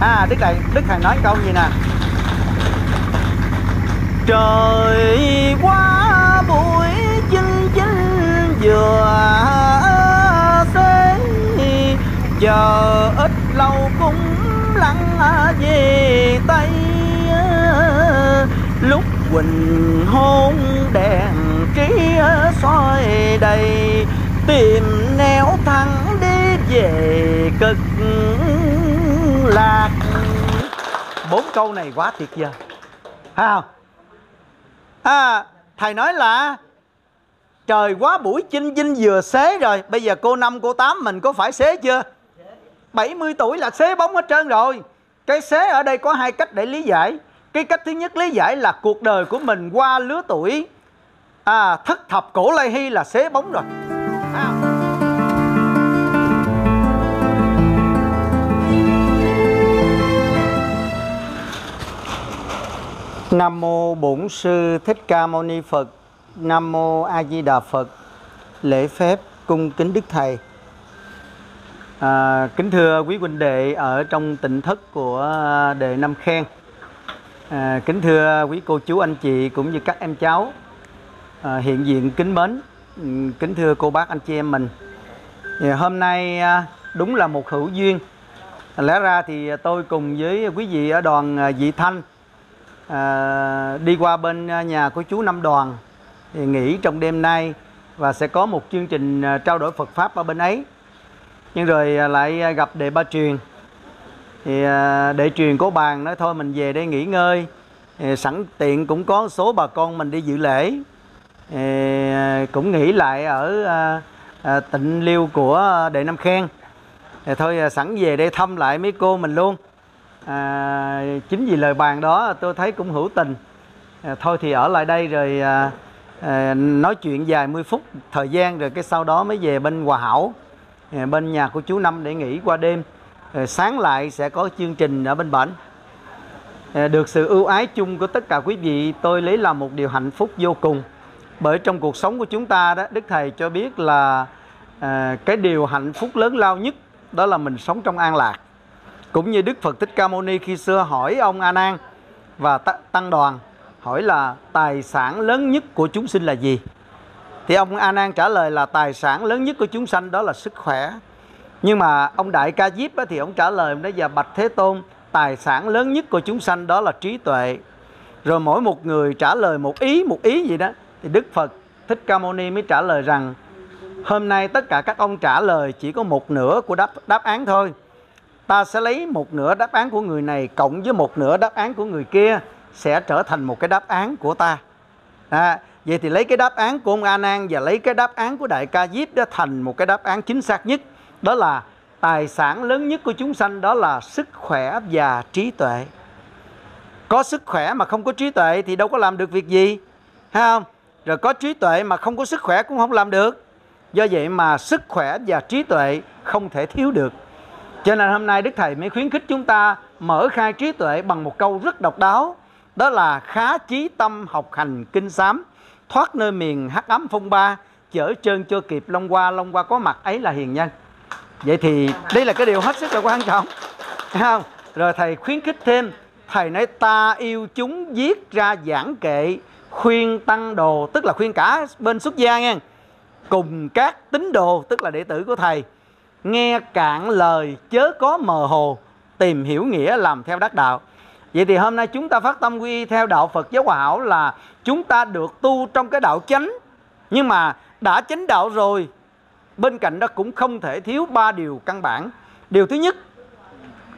à đức thầy đức thầy nói câu gì nè? Trời quá buổi chinh chinh vừa xế. Chờ ít lâu cũng lặng về tây lúc quỳnh hôn đèn trí soi đầy, tìm nẻo thẳng đi về cực lạc. Bốn câu này quá tuyệt vời. Phải không? À thầy nói là trời quá buổi chinh dinh vừa xế rồi. Bây giờ cô năm cô tám mình có phải xế chưa? 70 tuổi là xế bóng hết trơn rồi. Cái xế ở đây có hai cách để lý giải. Cái cách thứ nhất lý giải là cuộc đời của mình qua lứa tuổi à, thất thập cổ lai hy là xế bóng rồi. Nam mô Bổn sư Thích Ca Mâu Ni Phật. Nam mô A Di Đà Phật. Lễ phép cung kính Đức Thầy. À, kính thưa quý huynh đệ ở trong tỉnh thất của đệ Nam Khen. À, kính thưa quý cô chú anh chị cũng như các em cháu à, hiện diện kính mến. Ừ, kính thưa cô bác anh chị em mình. Thì hôm nay à, đúng là một hữu duyên. Lẽ ra thì tôi cùng với quý vị ở đoàn à, Dị Thanh à, đi qua bên à, nhà của chú Năm Đoàn thì nghỉ trong đêm nay và sẽ có một chương trình à, trao đổi Phật pháp ở bên ấy. Nhưng rồi à, lại gặp đệ ba truyền. Thì đệ truyền của bàn nói thôi mình về đây nghỉ ngơi. Thì sẵn tiện cũng có số bà con mình đi dự lễ. Thì cũng nghỉ lại ở tịnh liêu của đệ Nam Khen thì thôi sẵn về đây thăm lại mấy cô mình luôn à, chính vì lời bàn đó tôi thấy cũng hữu tình. À, thôi thì ở lại đây rồi à, à, nói chuyện vài mươi phút thời gian rồi cái sau đó mới về bên Hòa Hảo à, bên nhà của chú Năm để nghỉ qua đêm. À, sáng lại sẽ có chương trình ở bên bển. À, được sự ưu ái chung của tất cả quý vị tôi lấy làm một điều hạnh phúc vô cùng. Bởi trong cuộc sống của chúng ta đó Đức Thầy cho biết là à, cái điều hạnh phúc lớn lao nhất đó là mình sống trong an lạc cũng như Đức Phật Thích Ca Mâu Ni khi xưa hỏi ông A Nan và tăng đoàn, hỏi là tài sản lớn nhất của chúng sinh là gì? Thì ông A Nan trả lời là tài sản lớn nhất của chúng sanh đó là sức khỏe. Nhưng mà ông Đại Ca Diếp thì ông trả lời đó và Bạch Thế Tôn, tài sản lớn nhất của chúng sanh đó là trí tuệ. Rồi mỗi một người trả lời một ý một ý gì đó, thì Đức Phật Thích Ca Mâu Ni mới trả lời rằng, hôm nay tất cả các ông trả lời chỉ có một nửa của đáp đáp án thôi ta sẽ lấy một nửa đáp án của người này cộng với một nửa đáp án của người kia sẽ trở thành một cái đáp án của ta. À, vậy thì lấy cái đáp án của ông A Nan và lấy cái đáp án của đại ca diếp đó thành một cái đáp án chính xác nhất. Đó là tài sản lớn nhất của chúng sanh đó là sức khỏe và trí tuệ. Có sức khỏe mà không có trí tuệ thì đâu có làm được việc gì hay không? Rồi có trí tuệ mà không có sức khỏe cũng không làm được. Do vậy mà sức khỏe và trí tuệ không thể thiếu được cho nên hôm nay Đức Thầy mới khuyến khích chúng ta mở khai trí tuệ bằng một câu rất độc đáo. Đó là khá chí tâm học hành kinh sám, thoát nơi miền hắc ám phong ba, chở trơn cho kịp long qua, long qua có mặt ấy là hiền nhân. Vậy thì đây là cái điều hết sức là quan trọng. không? Rồi thầy khuyến khích thêm, thầy nói ta yêu chúng viết ra giảng kệ, khuyên tăng đồ, tức là khuyên cả bên xuất gia nha. Cùng các tín đồ, tức là đệ tử của thầy nghe cạn lời chớ có mờ hồ, tìm hiểu nghĩa làm theo đắc đạo. Vậy thì hôm nay chúng ta phát tâm quy theo đạo Phật giáo Hòa Hảo là chúng ta được tu trong cái đạo chánh. Nhưng mà đã chánh đạo rồi, bên cạnh đó cũng không thể thiếu ba điều căn bản. Điều thứ nhất,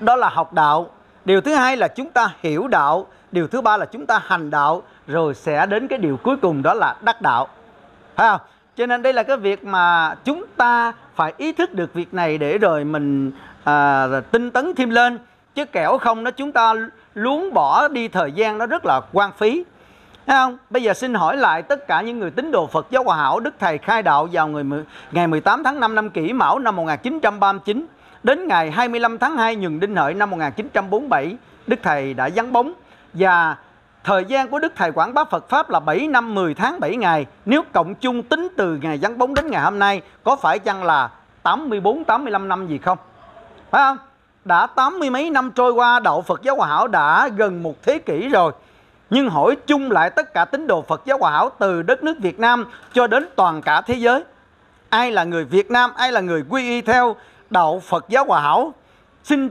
đó là học đạo. Điều thứ hai là chúng ta hiểu đạo. Điều thứ ba là chúng ta hành đạo. Rồi sẽ đến cái điều cuối cùng, đó là đắc đạo. Phải không? Cho nên đây là cái việc mà chúng ta phải ý thức được việc này để rồi mình à, tinh tấn thêm lên. Chứ kẻo không nó chúng ta luống bỏ đi thời gian nó rất là quan phí. Thấy không? Bây giờ xin hỏi lại tất cả những người tín đồ Phật giáo Hòa Hảo Đức Thầy khai đạo vào ngày, ngày 18 tháng 5 năm kỷ mão năm 1939 Đến ngày 25 tháng 2 nhường đinh hợi năm 1947 Đức Thầy đã vắng bóng. Và Thời gian của Đức Thầy quảng bá Phật Pháp là 7 năm 10 tháng 7 ngày Nếu cộng chung tính từ ngày vắng bóng đến ngày hôm nay Có phải chăng là 84, 85 năm gì không? Phải không? đã tám mươi mấy năm trôi qua đạo Phật giáo Hòa Hảo đã gần một thế kỷ rồi nhưng hỏi chung lại tất cả tín đồ Phật giáo Hòa Hảo từ đất nước Việt Nam cho đến toàn cả thế giới ai là người Việt Nam ai là người quy y theo đạo Phật giáo Hòa Hảo xin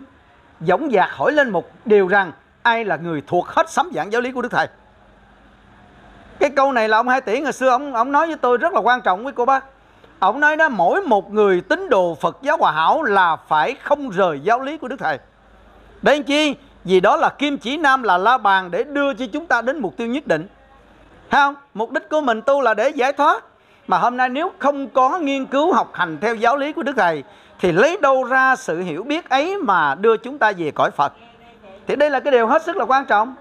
dõng dạc hỏi lên một điều rằng ai là người thuộc hết sấm giảng giáo lý của Đức Thầy? Cái câu này là ông Hai Tỷ ngày xưa ông ông nói với tôi rất là quan trọng với cô bác. Ông nói đó, mỗi một người tín đồ Phật giáo Hòa Hảo là phải không rời giáo lý của Đức Thầy. Để chi? Vì đó là kim chỉ nam là la bàn để đưa cho chúng ta đến mục tiêu nhất định. Thấy không? Mục đích của mình tu là để giải thoát. Mà hôm nay nếu không có nghiên cứu học hành theo giáo lý của Đức Thầy, thì lấy đâu ra sự hiểu biết ấy mà đưa chúng ta về cõi Phật? Thì đây là cái điều hết sức là quan trọng.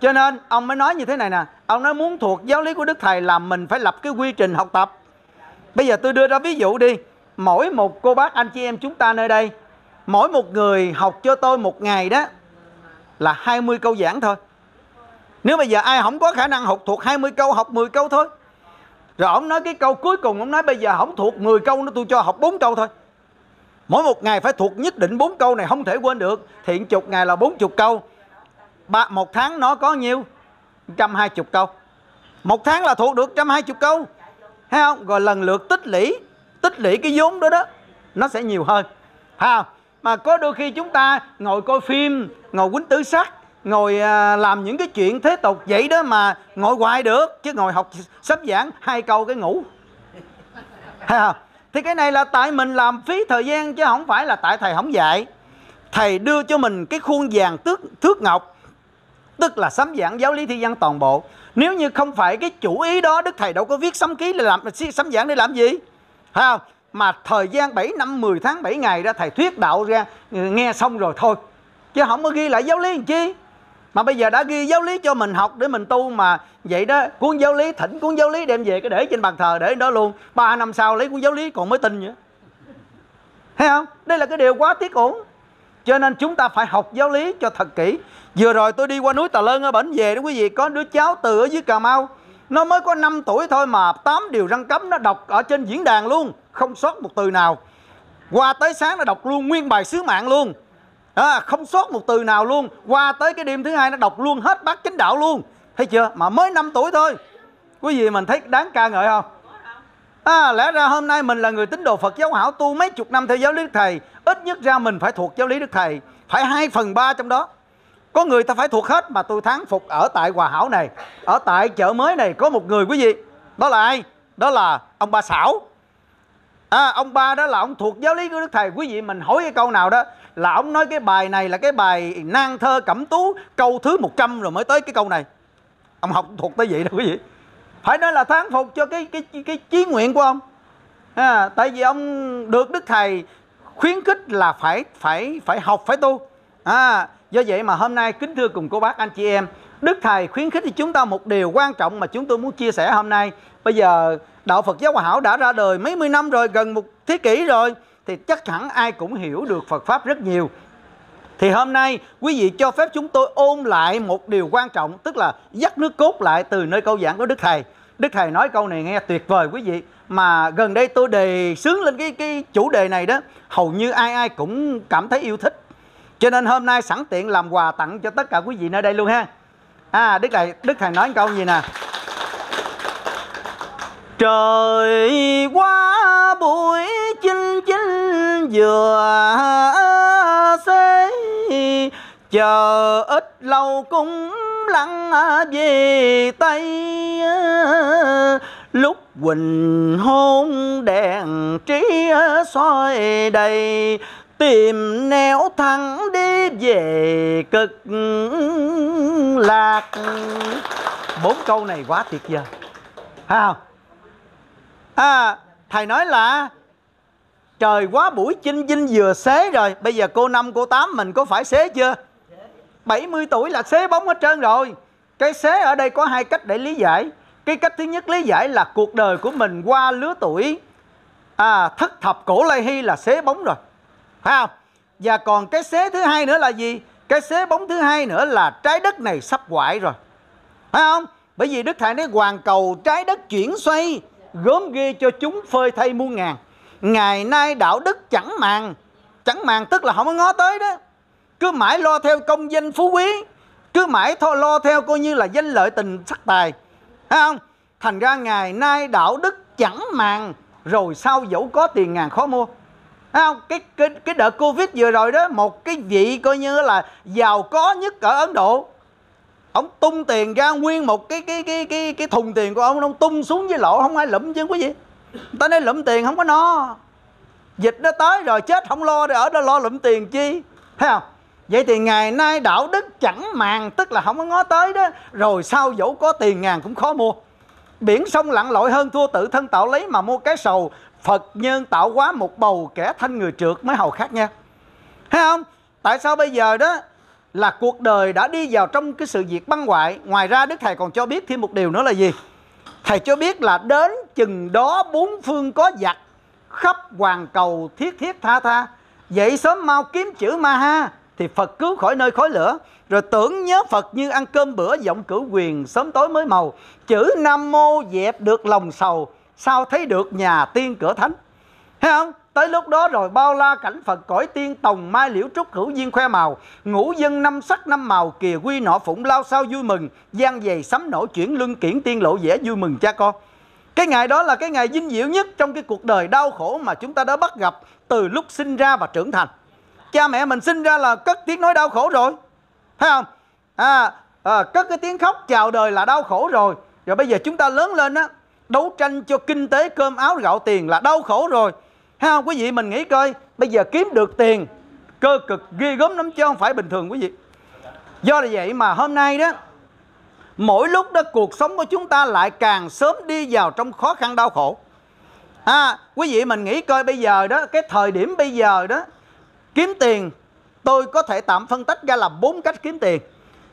Cho nên, ông mới nói như thế này nè. Ông nói muốn thuộc giáo lý của Đức Thầy là mình phải lập cái quy trình học tập. Bây giờ tôi đưa ra ví dụ đi. Mỗi một cô bác, anh chị em chúng ta nơi đây, mỗi một người học cho tôi một ngày đó là 20 câu giảng thôi. Nếu bây giờ ai không có khả năng học thuộc 20 câu, học 10 câu thôi. Rồi ông nói cái câu cuối cùng, ông nói bây giờ không thuộc 10 câu nữa, tôi cho học 4 câu thôi. Mỗi một ngày phải thuộc nhất định bốn câu này không thể quên được. Thiện chục ngày là 40 câu. Ba, Một tháng nó có nhiêu? 120 câu. Một tháng là thuộc được 120 câu. Thấy không? Rồi lần lượt tích lũy Tích lũy cái vốn đó đó Nó sẽ nhiều hơn. Thấy không? Mà có đôi khi chúng ta ngồi coi phim Ngồi quýnh tứ sắc Ngồi à, làm những cái chuyện thế tục vậy đó mà Ngồi hoài được Chứ ngồi học sắp giảng hai câu cái ngủ. Thấy không? Thì cái này là tại mình làm phí thời gian chứ không phải là tại thầy không dạy. Thầy đưa cho mình cái khuôn vàng tước, thước ngọc, tức là sấm giảng giáo lý thi văn toàn bộ. Nếu như không phải cái chủ ý đó, đức thầy đâu có viết sấm ký để làm sấm giảng để làm gì? Phải không? Mà thời gian 7 năm 10 tháng 7 ngày ra, thầy thuyết đạo ra, nghe xong rồi thôi. Chứ không có ghi lại giáo lý làm chi? Mà bây giờ đã ghi giáo lý cho mình học để mình tu mà vậy đó, cuốn giáo lý, thỉnh cuốn giáo lý đem về cái để trên bàn thờ để đó luôn. Ba năm sau lấy cuốn giáo lý còn mới tin nữa. Thấy không? Đây là cái điều quá tiếc ổn cho nên chúng ta phải học giáo lý cho thật kỹ. Vừa rồi tôi đi qua núi Tà Lơn ở bển về đó quý vị, có đứa cháu từ ở dưới Cà Mau. Nó mới có 5 tuổi thôi mà tám điều răng cấm nó đọc ở trên diễn đàn luôn, không sót một từ nào. Qua tới sáng nó đọc luôn nguyên bài sứ mạng luôn à, không sót một từ nào luôn. Qua tới cái đêm thứ hai nó đọc luôn hết bát chánh đạo luôn. Thấy chưa? Mà mới 5 tuổi thôi. Quý vị mình thấy đáng ca ngợi không? À, lẽ ra hôm nay mình là người tín đồ Phật giáo hảo tu mấy chục năm theo giáo lý Đức Thầy. Ít nhất ra mình phải thuộc giáo lý Đức Thầy. Phải 2 phần 3 trong đó. Có người ta phải thuộc hết mà tôi thắng phục ở tại Hòa Hảo này ở tại chợ mới này có một người quý vị. Đó là ai? Đó là ông ba xảo à, ông ba đó là ông thuộc giáo lý của Đức Thầy. Quý vị mình hỏi cái câu nào đó là ông nói cái bài này là cái bài nang thơ cẩm tú câu thứ 100 rồi mới tới cái câu này. Ông học thuộc tới vậy đó quý vị. Phải nói là thán phục cho cái cái cái, cái chí nguyện của ông. À, tại vì ông được đức thầy khuyến khích là phải phải phải học phải tu. À, do vậy mà hôm nay kính thưa cùng cô bác anh chị em đức thầy khuyến khích cho chúng ta một điều quan trọng mà chúng tôi muốn chia sẻ hôm nay. Bây giờ đạo phật giáo hòa hảo đã ra đời mấy mươi năm rồi gần một thế kỷ rồi thì chắc hẳn ai cũng hiểu được Phật Pháp rất nhiều. Thì hôm nay quý vị cho phép chúng tôi ôn lại một điều quan trọng Tức là dắt nước cốt lại từ nơi câu giảng của Đức Thầy. Đức Thầy nói câu này nghe tuyệt vời quý vị. Mà gần đây tôi đề xướng lên cái cái chủ đề này đó Hầu như ai ai cũng cảm thấy yêu thích. Cho nên hôm nay sẵn tiện làm quà tặng cho tất cả quý vị nơi đây luôn ha. À Đức Thầy, Đức Thầy nói câu gì nè. Trời qua buổi chinh chinh vừa xế. Chờ ít lâu cũng lặng về Tây Lúc quỳnh hôn đèn trí soi đầy, Tìm nẻo thẳng đi về cực lạc. Bốn câu này quá tuyệt vời Phải không? À, thầy nói là trời quá buổi chinh dinh vừa xế rồi. Bây giờ cô năm cô tám mình có phải xế chưa? 70 tuổi là xế bóng hết trơn rồi. Cái xế ở đây có hai cách để lý giải. Cái cách thứ nhất lý giải là cuộc đời của mình qua lứa tuổi. À, thất thập cổ lai hy là xế bóng rồi. Phải không? Và còn cái xế thứ hai nữa là gì? Cái xế bóng thứ hai nữa là trái đất này sắp hoại rồi. Phải không? Bởi vì đức thầy nói hoàn cầu trái đất chuyển xoay gớm ghê cho chúng phơi thay muôn ngàn. Ngày nay đạo đức chẳng màng chẳng màng tức là không có ngó tới đó. Cứ mãi lo theo công danh phú quý, cứ mãi thôi lo theo coi như là danh lợi tình sắc tài. Thấy không? Thành ra ngày nay đạo đức chẳng màng, rồi sau dẫu có tiền ngàn khó mua. Thấy không? Cái cái cái đợt covid vừa rồi đó, một cái vị coi như là giàu có nhất ở ấn độ ông tung tiền ra nguyên một cái cái cái cái cái thùng tiền của ông ông tung xuống dưới lộ không ai lụm chứ quý vị người ta nói lụm tiền không có no. Dịch nó tới rồi chết không lo rồi, ở đó lo lụm tiền chi? Thấy không? Vậy thì ngày nay đạo đức chẳng màng, tức là không có ngó tới đó. Rồi sau dẫu có tiền ngàn cũng khó mua. Biển sông lặn lội hơn thua tự thân tạo lấy mà mua cái sầu. Phật nhân tạo quá một bầu kẻ thanh người trượt mới hầu khác nha. Thấy không? Tại sao bây giờ đó là cuộc đời đã đi vào trong cái sự việc băng hoại. Ngoài ra, đức thầy còn cho biết thêm một điều nữa là gì? Thầy cho biết là đến chừng đó, bốn phương có giặc, khắp hoàn cầu thiết thiết tha tha. Dậy sớm mau kiếm chữ ma ha, Thì Phật cứu khỏi nơi khói lửa. Rồi tưởng nhớ Phật như ăn cơm bữa, Giọng cử quyền, sớm tối mới màu Chữ Nam Mô dẹp được lòng sầu, Sao thấy được nhà tiên cửa thánh? Thấy không? Tới lúc đó rồi bao la cảnh Phật cõi tiên tòng mai liễu trúc hữu duyên khoe màu Ngũ dân năm sắc năm màu kìa quy nọ phụng lao sao vui mừng gian dày sắm nổ chuyển luân kiển tiên lộ vẻ vui mừng cha con cái ngày đó là cái ngày vinh diệu nhất trong cái cuộc đời đau khổ mà chúng ta đã bắt gặp từ lúc sinh ra và trưởng thành. Cha mẹ mình sinh ra là cất tiếng nói đau khổ rồi. Thấy không? À, à, cất cái tiếng khóc chào đời là đau khổ rồi. Rồi bây giờ chúng ta lớn lên á, đấu tranh cho kinh tế cơm áo gạo tiền là đau khổ rồi. Thấy không? Quý vị mình nghĩ coi, bây giờ kiếm được tiền cơ cực ghê gớm lắm chứ không phải bình thường quý vị. Do là vậy mà hôm nay đó mỗi lúc đó cuộc sống của chúng ta lại càng sớm đi vào trong khó khăn đau khổ à, quý vị mình nghĩ coi bây giờ đó cái thời điểm bây giờ đó kiếm tiền tôi có thể tạm phân tách ra làm bốn cách kiếm tiền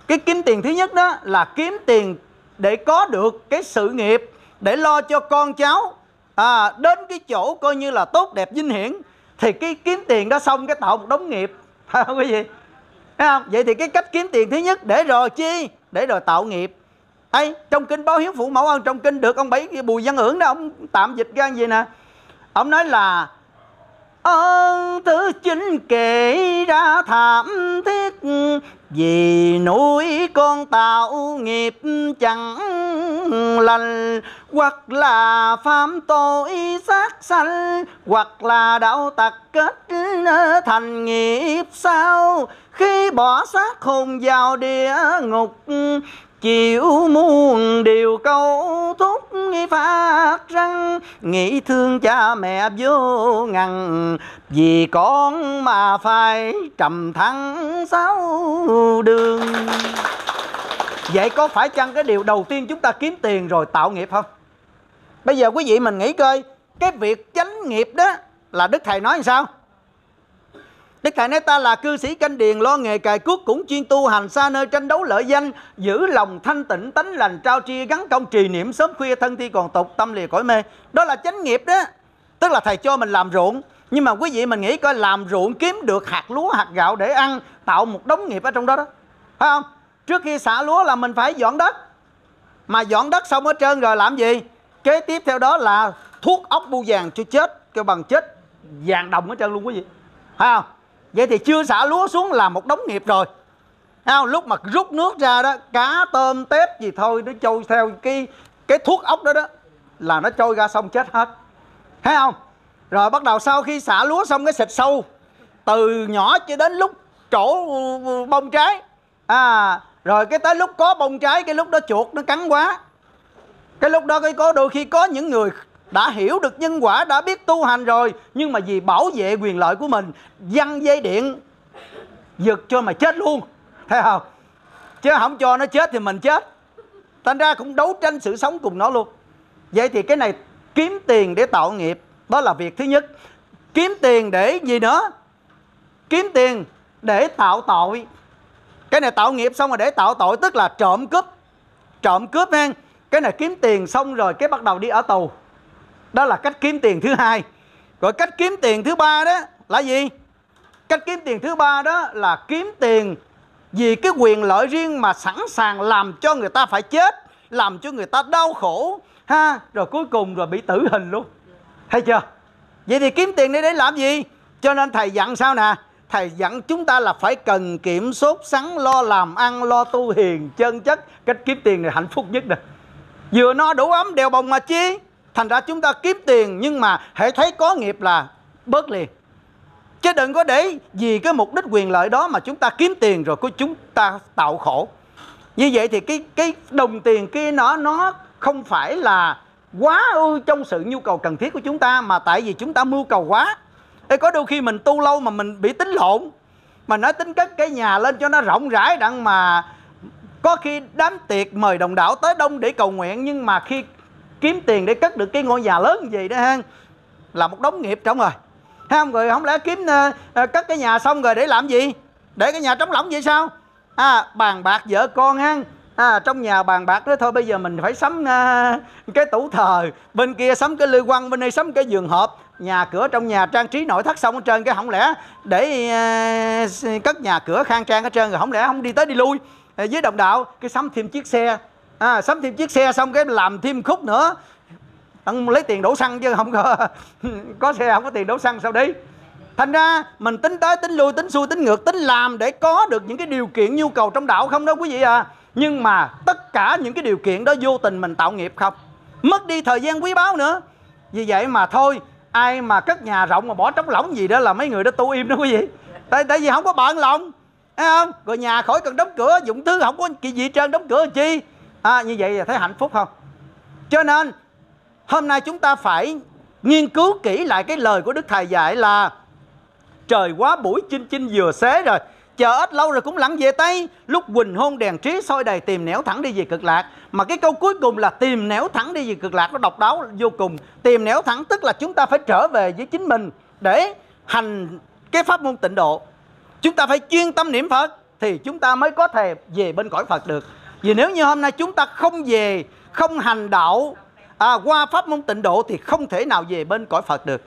cái kiếm tiền thứ nhất đó là kiếm tiền để có được cái sự nghiệp để lo cho con cháu à, đến cái chỗ coi như là tốt đẹp vinh hiển thì cái kiếm tiền đó xong cái tạo một đống nghiệp phải không quý vị Thấy không? Vậy thì cái cách kiếm tiền thứ nhất để rồi chi? Để rồi tạo nghiệp. ấy trong kinh báo hiếu phụ mẫu ơn trong kinh được ông bảy Bùi Văn Hưởng đó ông tạm dịch ra gì nè. Ông nói là ơn thứ chính kể ra thảm thiết, vì nuôi con tạo nghiệp chẳng lành. Hoặc là phạm tội sát sanh, hoặc là đạo tặc kết thành nghiệp sao? Khi bỏ xác hồn vào địa ngục chịu muôn điều câu thúc phát răng, nghĩ thương cha mẹ vô ngần. Vì con mà phải trầm thắng sáu đường. Vậy có phải chăng cái điều đầu tiên chúng ta kiếm tiền rồi tạo nghiệp không? Bây giờ quý vị mình nghĩ coi, cái việc chánh nghiệp đó là đức thầy nói làm sao? Đức Thầy nói ta là cư sĩ canh điền, lo nghề cài cuốc cũng chuyên tu hành xa nơi tranh đấu lợi danh, giữ lòng thanh tịnh, tánh lành, trao tri gắn công trì niệm sớm khuya thân thi còn tục, tâm lìa cõi mê. Đó là chánh nghiệp đó. Tức là thầy cho mình làm ruộng, nhưng mà quý vị mình nghĩ coi làm ruộng kiếm được hạt lúa, hạt gạo để ăn, tạo một đống nghiệp ở trong đó đó. Phải không? Trước khi xả lúa là mình phải dọn đất. Mà dọn đất xong hết trơn rồi làm gì? Kế tiếp theo đó là thuốc ốc bu vàng cho chết cho bằng chết, vàng đồng hết trơn luôn quý vị. Phải không? Vậy thì chưa xả lúa xuống là một đống nghiệp rồi. Không? lúc mà rút nước ra đó, cá tôm, tép gì thôi, nó trôi theo cái cái thuốc ốc đó đó, là nó trôi ra xong chết hết. Thấy không? Rồi bắt đầu sau khi xả lúa xong cái xịt sâu, từ nhỏ cho đến lúc chỗ ừ, ừ, bông trái. À rồi cái tới lúc có bông trái, cái lúc đó chuột nó cắn quá. Cái lúc đó cái có, đôi khi có những người đã hiểu được nhân quả, đã biết tu hành rồi, nhưng mà vì bảo vệ quyền lợi của mình văng dây điện, giật cho mà chết luôn. Thấy không? Chứ không cho nó chết thì mình chết. Thành ra cũng đấu tranh sự sống cùng nó luôn. Vậy thì cái này kiếm tiền để tạo nghiệp, đó là việc thứ nhất. Kiếm tiền để gì nữa? Kiếm tiền để tạo tội. Cái này tạo nghiệp xong rồi để tạo tội, tức là trộm cướp. Trộm cướp hen. Cái này kiếm tiền xong rồi cái bắt đầu đi ở tù đó là cách kiếm tiền thứ hai. Rồi cách kiếm tiền thứ ba đó là gì? Cách kiếm tiền thứ ba đó là kiếm tiền vì cái quyền lợi riêng mà sẵn sàng làm cho người ta phải chết, làm cho người ta đau khổ, ha. Rồi cuối cùng rồi bị tử hình luôn. Thấy chưa? Vậy thì kiếm tiền để để làm gì? Cho nên thầy dặn sao nè? Thầy dặn chúng ta là phải cần kiểm sốt sắn lo làm, ăn, lo tu hiền, chân chất. Cách kiếm tiền này hạnh phúc nhất nè. Vừa no đủ ấm, đèo bồng mà chi? Thành ra chúng ta kiếm tiền nhưng mà hãy thấy có nghiệp là bớt liền. Chứ đừng có để vì cái mục đích quyền lợi đó mà chúng ta kiếm tiền rồi của chúng ta tạo khổ. Như vậy thì cái cái đồng tiền kia nó nó không phải là quá ư trong sự nhu cầu cần thiết của chúng ta mà tại vì chúng ta mưu cầu quá. Ê, có đôi khi mình tu lâu mà mình bị tính lộn mà nói tính cất cái nhà lên cho nó rộng rãi đặng mà có khi đám tiệc mời đồng đạo tới đông để cầu nguyện nhưng mà khi kiếm tiền để cất được cái ngôi nhà lớn gì đó ha là một đống nghiệp trong rồi. Ha không rồi không lẽ kiếm uh, cất cái nhà xong rồi để làm gì? Để cái nhà trống lỏng vậy sao? À, bàn bạc vợ con ha à, trong nhà bàn bạc đó thôi bây giờ mình phải sắm uh, cái tủ thờ. Bên kia sắm cái lư quăng bên đây sắm cái giường hộp nhà cửa trong nhà trang trí nội thất xong hết trơn cái không lẽ để uh, cất nhà cửa khang trang hết trơn rồi không lẽ không đi tới đi lui? Uh, với đồng đạo cái sắm thêm chiếc xe à, sắm thêm chiếc xe xong cái làm thêm khúc nữa. Tặng lấy tiền đổ xăng chứ không có có xe không có tiền đổ xăng sao đi. Thành ra mình tính tới tính lui tính xuôi tính ngược tính làm để có được những cái điều kiện nhu cầu trong đạo không đó quý vị à. Nhưng mà tất cả những cái điều kiện đó vô tình mình tạo nghiệp không? Mất đi thời gian quý báu nữa. Vì vậy mà thôi ai mà cất nhà rộng mà bỏ trống lỏng gì đó là mấy người đó tu im đó quý vị. Tại tại vì không có bận lòng thấy không? Rồi nhà khỏi cần đóng cửa dụng thứ không có gì trơn đóng cửa làm chi? À, như vậy là thấy hạnh phúc không? Cho nên hôm nay chúng ta phải nghiên cứu kỹ lại cái lời của đức thầy dạy là trời quá buổi chinh chinh vừa xế rồi. Chờ ít lâu rồi cũng lặng về tây lúc quỳnh hôn đèn trí soi đầy tìm nẻo thẳng đi về cực lạc. Mà cái câu cuối cùng là tìm nẻo thẳng đi về cực lạc nó độc đáo vô cùng. Tìm nẻo thẳng tức là chúng ta phải trở về với chính mình để hành cái pháp môn tịnh độ. Chúng ta phải chuyên tâm niệm phật thì chúng ta mới có thể về bên cõi phật được vì nếu như hôm nay chúng ta không về không hành đạo à, qua pháp môn tịnh độ thì không thể nào về bên cõi phật được.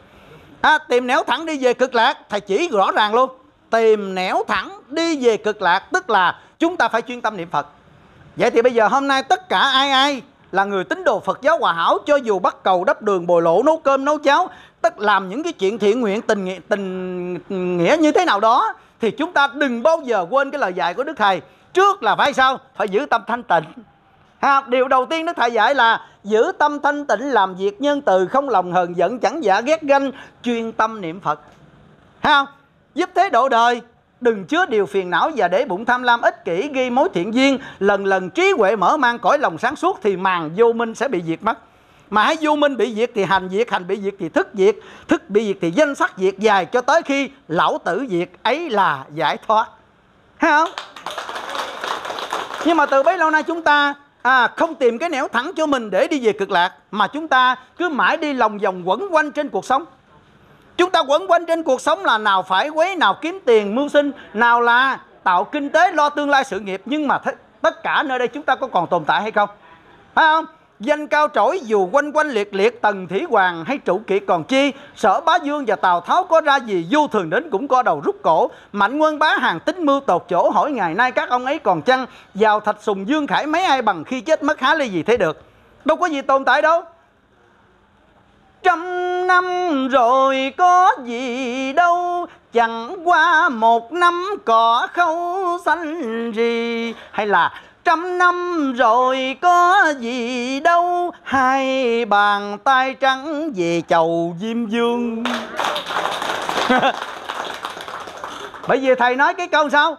À, tìm nẻo thẳng đi về cực lạc thầy chỉ rõ ràng luôn. Tìm nẻo thẳng đi về cực lạc tức là chúng ta phải chuyên tâm niệm phật. Vậy thì bây giờ hôm nay tất cả ai ai là người tín đồ Phật giáo hòa hảo cho dù bắt cầu đắp đường bồi lộ nấu cơm nấu cháo tất làm những cái chuyện thiện nguyện tình nghĩa, tình nghĩa như thế nào đó thì chúng ta đừng bao giờ quên cái lời dạy của Đức Thầy trước là phải sao? Phải giữ tâm thanh tịnh. Ha, điều đầu tiên Đức Thầy dạy là giữ tâm thanh tịnh làm việc nhân từ không lòng hờn giận chẳng giả ghét ganh chuyên tâm niệm Phật. Ha giúp thế độ đời đừng chứa điều phiền não và để bụng tham lam ích kỷ ghi mối thiện duyên. Lần lần trí huệ mở mang cõi lòng sáng suốt thì màn vô minh sẽ bị diệt mất. Mà hãy vô minh bị diệt thì hành diệt hành bị diệt thì thức diệt. Thức bị diệt thì danh sắc diệt dài cho tới khi lão tử diệt. Ấy là giải thoát. Thấy không nhưng mà từ bấy lâu nay chúng ta à, không tìm cái nẻo thẳng cho mình để đi về cực lạc mà chúng ta cứ mãi đi lòng vòng quẩn quanh trên cuộc sống. Chúng ta quẩn quanh trên cuộc sống là nào phải quấy nào kiếm tiền mưu sinh nào là tạo kinh tế lo tương lai sự nghiệp. Nhưng mà tất cả nơi đây chúng ta có còn tồn tại hay không? Phải không? Danh cao trỗi dù quanh quanh liệt liệt, Tần Thủy Hoàng hay trụ kiệt còn chi. Sở Bá Dương và Tào Tháo có ra gì Du thường đến cũng có đầu rút cổ. Mạnh quân bá hàng tính mưu tột chỗ Hỏi ngày nay các ông ấy còn chăng? Vào thạch sùng Dương Khải mấy ai bằng khi chết mất há ly gì thế được? Đâu có gì tồn tại đâu. Trăm năm rồi có gì đâu, Chẳng qua một năm cỏ khâu xanh gì Hay là trăm năm rồi có gì đâu. Hai bàn tay trắng về chầu diêm dương. Bởi vì thầy nói cái câu sao?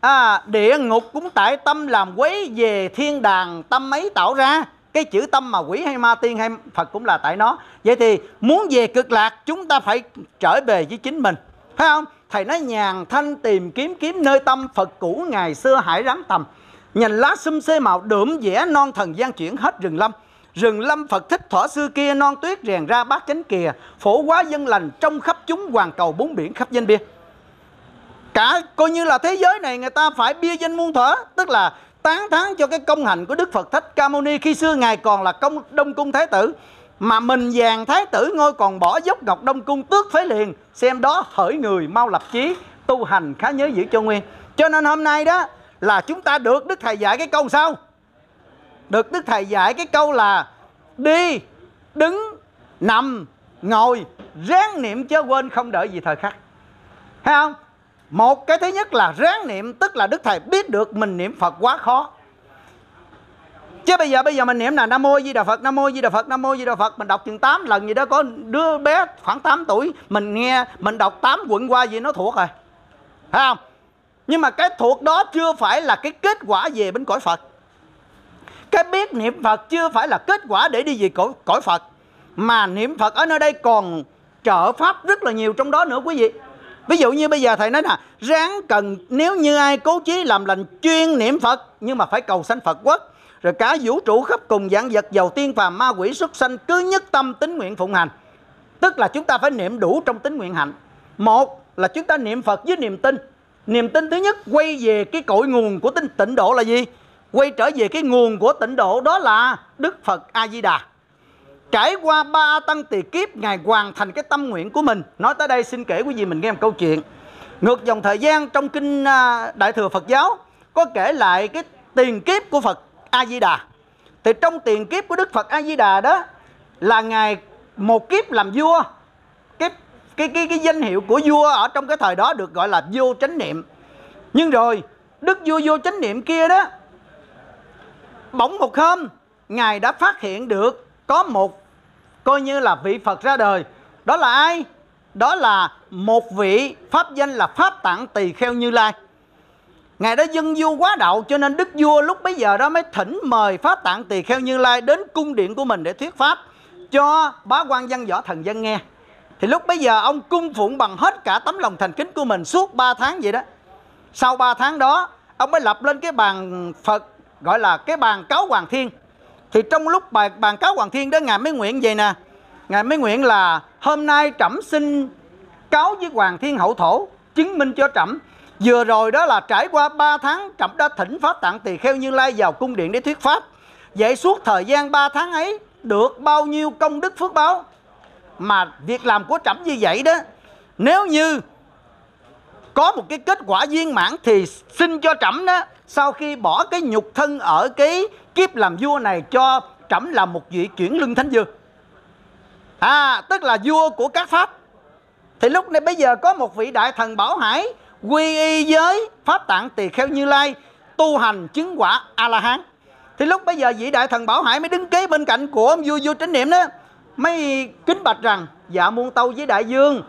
À địa ngục cũng tại tâm làm quấy về thiên đàng, tâm ấy tạo ra. Cái chữ tâm mà quỷ hay ma tiên hay phật cũng là tại nó. Vậy thì muốn về cực lạc, chúng ta phải trở về với chính mình. Phải không? Thầy nói nhàn thanh tìm kiếm kiếm nơi tâm phật cũ ngày xưa hải rắn tầm. Nhành lá xum xê màu đượm vẽ non thần gian chuyển hết rừng lâm. Rừng lâm Phật thích thỏa xưa kia non tuyết rèn ra bát chánh kìa. Phổ quá dân lành trong khắp chúng hoàng cầu bốn biển khắp danh bia. Cả coi như là thế giới này người ta phải bia danh muôn thuở, Tức là tán thán cho cái công hạnh của Đức Phật Thích Ca Mâu Ni Khi xưa Ngài còn là công Đông Cung Thái Tử. Mà mình vàng Thái Tử ngôi còn bỏ dốc Ngọc Đông Cung tước phế liền. Xem đó hỡi người mau lập chí, Tu hành khá nhớ giữ cho nguyên. Cho nên hôm nay đó là chúng ta được Đức Thầy dạy cái câu sao? Được Đức Thầy dạy cái câu là đi, đứng, nằm, ngồi, ráng niệm chớ quên không đợi gì thời khắc. Thấy không? một cái thứ nhất là ráng niệm tức là đức thầy biết được mình niệm phật quá khó chứ bây giờ bây giờ mình niệm là nam mô di đà phật nam mô di đà phật nam mô di đà phật mình đọc chừng 8 lần gì đó có đứa bé khoảng 8 tuổi mình nghe mình đọc 8 quận qua gì nó thuộc rồi thấy không nhưng mà cái thuộc đó chưa phải là cái kết quả về bên cõi phật. Cái biết niệm phật chưa phải là kết quả để đi về cõi, cõi phật. Mà niệm phật ở nơi đây còn trợ pháp rất là nhiều trong đó nữa quý vị. Ví dụ như bây giờ thầy nói là ráng cần nếu như ai cố chí làm lành chuyên niệm phật nhưng mà phải cầu sanh phật quốc rồi cả vũ trụ khắp cùng dạng vật dầu tiên phàm ma quỷ xuất sanh cứ nhất tâm tính nguyện phụng hành. Tức là chúng ta phải niệm đủ trong tính nguyện hạnh. Một là chúng ta niệm phật với niềm tin niềm tin thứ nhất quay về cái cội nguồn của tinh tịnh độ là gì? Quay trở về cái nguồn của tịnh độ đó là đức phật a di đà trải qua ba tăng tỳ kiếp, ngài hoàn thành cái tâm nguyện của mình. Nói tới đây xin kể quý vị mình nghe một câu chuyện. Ngược dòng thời gian trong kinh à, đại thừa phật giáo, có kể lại cái tiền kiếp của phật a di đà thì trong tiền kiếp của đức phật a di đà đó là ngài một kiếp làm vua cái cái cái danh hiệu của vua ở trong cái thời đó được gọi là vô chánh niệm. Nhưng rồi, đức vua vô chánh niệm kia đó, bỗng một hôm, ngài đã phát hiện được có một coi như là vị phật ra đời. Đó là ai? Đó là một vị pháp danh là pháp tạng tỳ kheo như lai. Ngài đã dân vua quá đạo cho nên đức vua lúc bấy giờ đó mới thỉnh mời Pháp Tạng Tỳ Kheo Như Lai đến cung điện của mình để thuyết Pháp cho bá quan văn võ thần dân nghe. Thì lúc bây giờ ông cung phụng bằng hết cả tấm lòng thành kính của mình suốt 3 tháng vậy đó. Sau 3 tháng đó, ông mới lập lên cái bàn Phật gọi là cái bàn cáo Hoàng Thiên. Thì trong lúc bàn, bàn cáo Hoàng Thiên đó Ngài mới nguyện vậy nè. Ngài mới nguyện là hôm nay trẫm xin cáo với Hoàng Thiên hậu thổ chứng minh cho trẫm Vừa rồi đó là trải qua 3 tháng Trẫm đã thỉnh Pháp Tạng Tỳ Kheo Như Lai vào cung điện để thuyết Pháp Vậy suốt thời gian 3 tháng ấy Được bao nhiêu công đức phước báo mà việc làm của Trẫm như vậy đó, Nếu như có một cái kết quả viên mãn Thì xin cho Trẫm đó, Sau khi bỏ cái nhục thân ở cái kiếp làm vua này Cho Trẫm làm một vị chuyển lưng thánh dương À tức là vua của các Pháp. Thì lúc này bây giờ có một vị đại thần Bảo Hải quy y giới pháp tạng tỳ kheo như lai tu hành chứng quả a la hán. Thì lúc bây giờ vị đại thần bảo hải mới đứng kế bên cạnh của ông vua vua chánh niệm đó mới kính bạch rằng dạ muôn tâu với đại dương.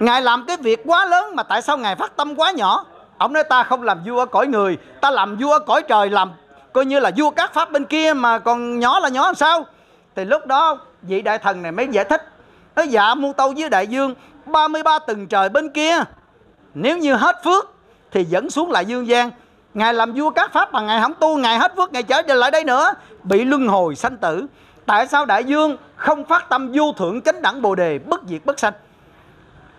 Ngài làm cái việc quá lớn mà tại sao ngài phát tâm quá nhỏ? Ông nói ta không làm vua cõi người, ta làm vua cõi trời, làm coi như là vua các pháp bên kia mà còn nhỏ là nhỏ làm sao? Thì lúc đó, vị đại thần này mới giải thích, nói dạ muôn tâu với đại dương 33 tầng trời bên kia. Nếu như hết phước thì dẫn xuống lại dương gian. Ngài làm vua các pháp mà ngài không tu, ngài hết phước, ngài trở về lại đây nữa. Bị luân hồi sanh tử tại sao đại dương không phát tâm vô thượng chánh đẳng bồ đề bất diệt bất sanh?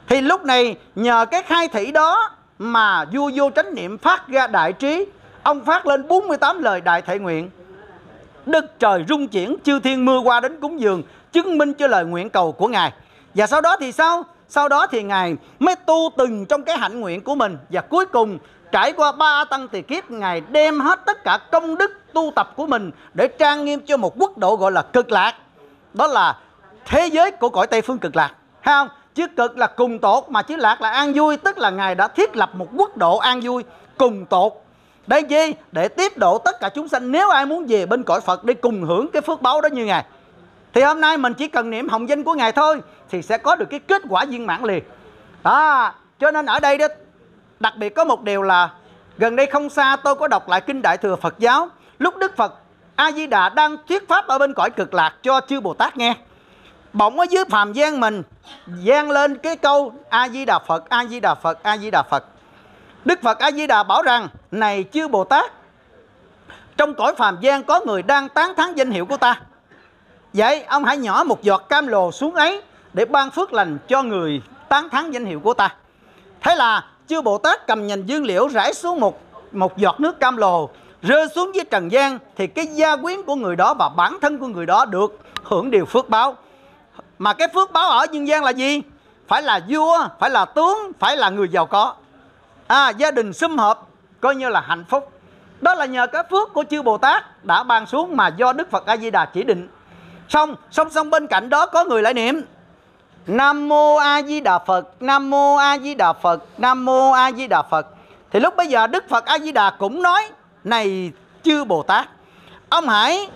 Thì lúc này, nhờ cái khai thị đó mà vua vô chánh niệm phát ra đại trí, ông phát lên 48 lời đại thể nguyện. Đất trời rung chuyển, chư thiên mưa qua đến cúng dường, chứng minh cho lời nguyện cầu của ngài. Và sau đó thì sao? Sau đó thì Ngài mới tu từng trong cái hạnh nguyện của mình. Và cuối cùng, trải qua ba tăng tỳ kiếp, Ngài đem hết tất cả công đức tu tập của mình Để trang nghiêm cho một quốc độ gọi là cực lạc. Đó là thế giới của cõi Tây Phương cực lạc. Hay không? Chứ cực là cùng tột, mà chứ lạc là an vui. Tức là Ngài đã thiết lập một quốc độ an vui, cùng tột. Để chi? Để tiếp độ tất cả chúng sanh. Nếu ai muốn về bên cõi Phật để cùng hưởng cái phước báo đó như Ngài, thì hôm nay mình chỉ cần niệm hồng danh của Ngài thôi, Thì sẽ có được cái kết quả viên mãn liền. Đó Cho nên ở đây đó, Đặc biệt có một điều là Gần đây không xa tôi có đọc lại Kinh Đại Thừa Phật Giáo. Lúc Đức Phật A-di-đà đang thuyết pháp ở bên cõi cực lạc cho chư Bồ Tát nghe. Bỗng ở dưới phàm gian mình gian lên cái câu A-di-đà Phật, A-di-đà Phật, A-di-đà Phật. Đức Phật A-di-đà bảo rằng Này chư Bồ Tát Trong cõi phàm gian có người đang tán thán danh hiệu của ta. Vậy ông hãy nhỏ một giọt cam lồ xuống ấy để ban phước lành cho người tán thán danh hiệu của ta. Thế là chư Bồ Tát cầm nhành dương liễu rải xuống một một giọt nước cam lồ rơi xuống dưới trần gian thì cái gia quyến của người đó và bản thân của người đó được hưởng điều phước báo. Mà cái phước báo ở dương gian là gì? Phải là vua, phải là tướng, phải là người giàu có. À, gia đình sum họp coi như là hạnh phúc. Đó là nhờ cái phước của chư Bồ Tát đã ban xuống mà do Đức Phật A Di Đà chỉ định xong song song bên cạnh đó có người lại niệm Nam mô A Di Đà Phật, Nam mô A Di Đà Phật, Nam mô A Di Đà Phật. Thì lúc bây giờ Đức Phật A Di Đà cũng nói: "Này chư Bồ Tát, ông hãy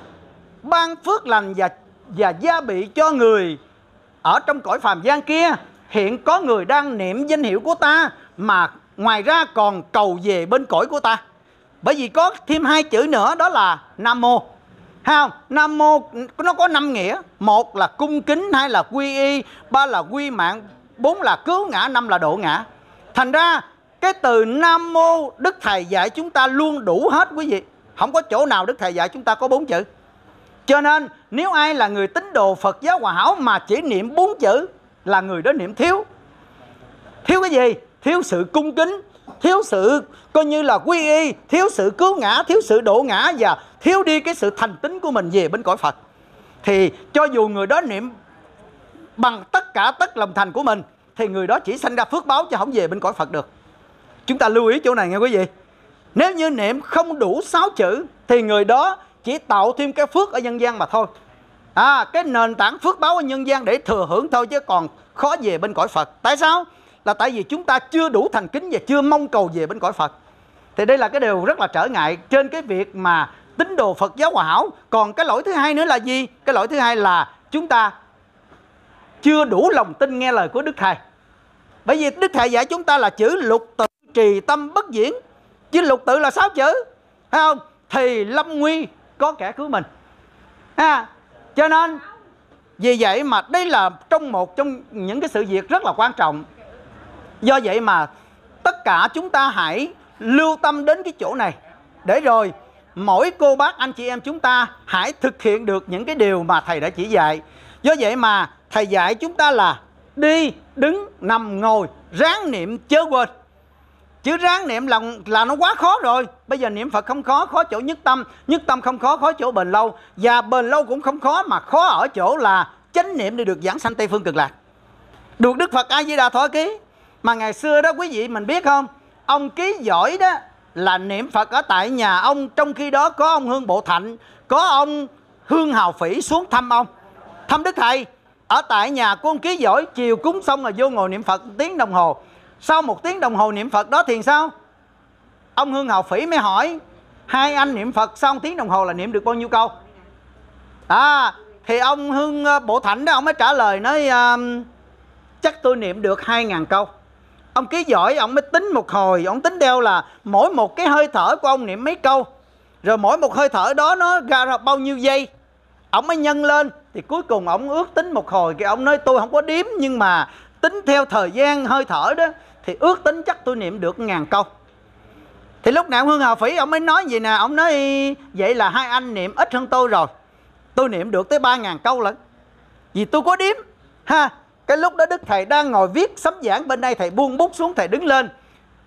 ban phước lành và và gia bị cho người ở trong cõi phàm gian kia. Hiện có người đang niệm danh hiệu của ta mà ngoài ra còn cầu về bên cõi của ta." Bởi vì có thêm hai chữ nữa đó là Nam mô không nam mô nó có năm nghĩa một là cung kính hai là quy y ba là quy mạng bốn là cứu ngã năm là độ ngã thành ra cái từ nam mô đức thầy dạy chúng ta luôn đủ hết, quý vị. Không có chỗ nào đức thầy dạy chúng ta có bốn chữ. Cho nên, nếu ai là người tín đồ phật giáo hòa hảo mà chỉ niệm bốn chữ, là người đó niệm thiếu. Thiếu cái gì? Thiếu sự cung kính, thiếu sự coi như là quy y, thiếu sự cứu ngã, thiếu sự độ ngã và thiếu đi cái sự thành tín của mình về bên cõi phật. Thì cho dù người đó niệm bằng tất cả tất lòng thành của mình, thì người đó chỉ sanh ra phước báo chứ không về bên cõi phật được chúng ta lưu ý chỗ này nghe quý vị nếu như niệm không đủ sáu chữ, thì người đó chỉ tạo thêm cái phước ở nhân gian mà thôi à cái nền tảng phước báo ở nhân gian để thừa hưởng thôi, chứ còn khó về bên cõi phật tại sao là tại vì chúng ta chưa đủ thành kính và chưa mong cầu về bên cõi Phật. Thì đây là cái điều rất là trở ngại trên cái việc mà tín đồ Phật giáo hòa hảo. Còn cái lỗi thứ hai nữa là gì? Cái lỗi thứ hai là chúng ta chưa đủ lòng tin nghe lời của Đức Thầy. Bởi vì Đức Thầy dạy chúng ta là chữ lục tự trì tâm bất diễn. Chứ lục tự là sáu chữ. Thấy không? Thì lâm nguy có kẻ cứu mình. ha cho nên vì vậy mà đây là trong một trong những cái sự việc rất là quan trọng Do vậy mà tất cả chúng ta hãy lưu tâm đến cái chỗ này để rồi mỗi cô bác anh chị em chúng ta hãy thực hiện được những cái điều mà thầy đã chỉ dạy. Do vậy mà thầy dạy chúng ta là đi, đứng, nằm, ngồi, ráng niệm chớ quên. Chứ ráng niệm là, là nó quá khó rồi. Bây giờ niệm Phật không khó, khó chỗ nhất tâm. Nhất tâm không khó, khó chỗ bền lâu. Và bền lâu cũng không khó Mà khó ở chỗ là chánh niệm để được giảng sanh Tây Phương cực lạc. Được Đức Phật A-di-đà thọ ký. Mà ngày xưa đó quý vị mình biết không? Ông ký giỏi đó là niệm phật ở tại nhà ông. Trong khi đó có ông hương bộ thạnh có ông hương hào phỉ xuống thăm ông. Thăm đức thầy. Ở tại nhà của ông ký giỏi chiều cúng xong rồi vô ngồi niệm phật tiếng đồng hồ sau một tiếng đồng hồ niệm phật đó thì sao? Ông hương hào phỉ mới hỏi hai anh niệm phật xong tiếng đồng hồ là niệm được bao nhiêu câu? À thì ông hương ờ, bộ thảnh đó ông mới trả lời nói uh, chắc tôi niệm được hai ngàn câu. Ông ký giỏi ông mới tính một hồi ông tính đeo là mỗi một cái hơi thở của ông niệm mấy câu rồi mỗi một hơi thở đó nó ra ra bao nhiêu giây. Ông mới nhân lên thì cuối cùng ông ước tính một hồi cái ông nói tôi không có điếm nhưng mà tính theo thời gian hơi thở đó, thì ước tính chắc tôi niệm được ngàn câu. Thì lúc nào hương hà phỉ, ông mới nói gì nè? Ông nói, vậy là hai anh niệm ít hơn tôi rồi. Tôi niệm được tới ba ngàn câu lận. Vì tôi có điếm, ha. Cái lúc đó đức thầy đang ngồi viết sấm giảng bên đây, thầy buông bút xuống, thầy đứng lên.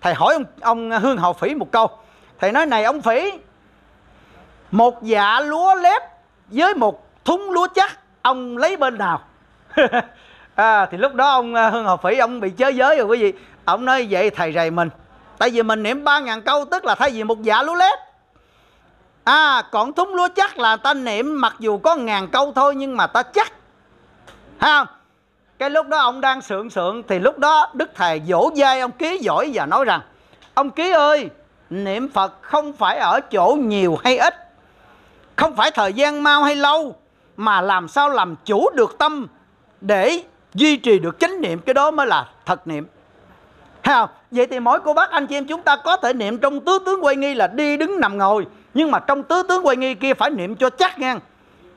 Thầy hỏi ông ông hương hậu phỉ một câu. Thầy nói, này ông phỉ, một dạ lúa lép với một thúng lúa chắc, ông lấy bên nào? à, thì lúc đó ông à, hương Học phỉ ông bị chớ giới rồi quý vị. Ông nói vậy thầy rầy mình tại vì mình niệm ba ngàn câu tức là thay vì một dạ lúa lép à còn thúng lúa chắc là ta niệm mặc dù có ngàn câu thôi nhưng mà ta chắc. Ha cái lúc đó ông đang sượng sượng thì lúc đó đức thầy vỗ vai ông ký giỏi và nói rằng ông ký ơi niệm phật không phải ở chỗ nhiều hay ít không phải thời gian mau hay lâu mà làm sao làm chủ được tâm để duy trì được chánh niệm cái đó mới là thật niệm Thấy không? Vậy thì mỗi cô bác anh chị em chúng ta có thể niệm trong tứ tướng quay nghi là đi đứng nằm ngồi Nhưng mà trong tứ tướng quay nghi kia phải niệm cho chắc nha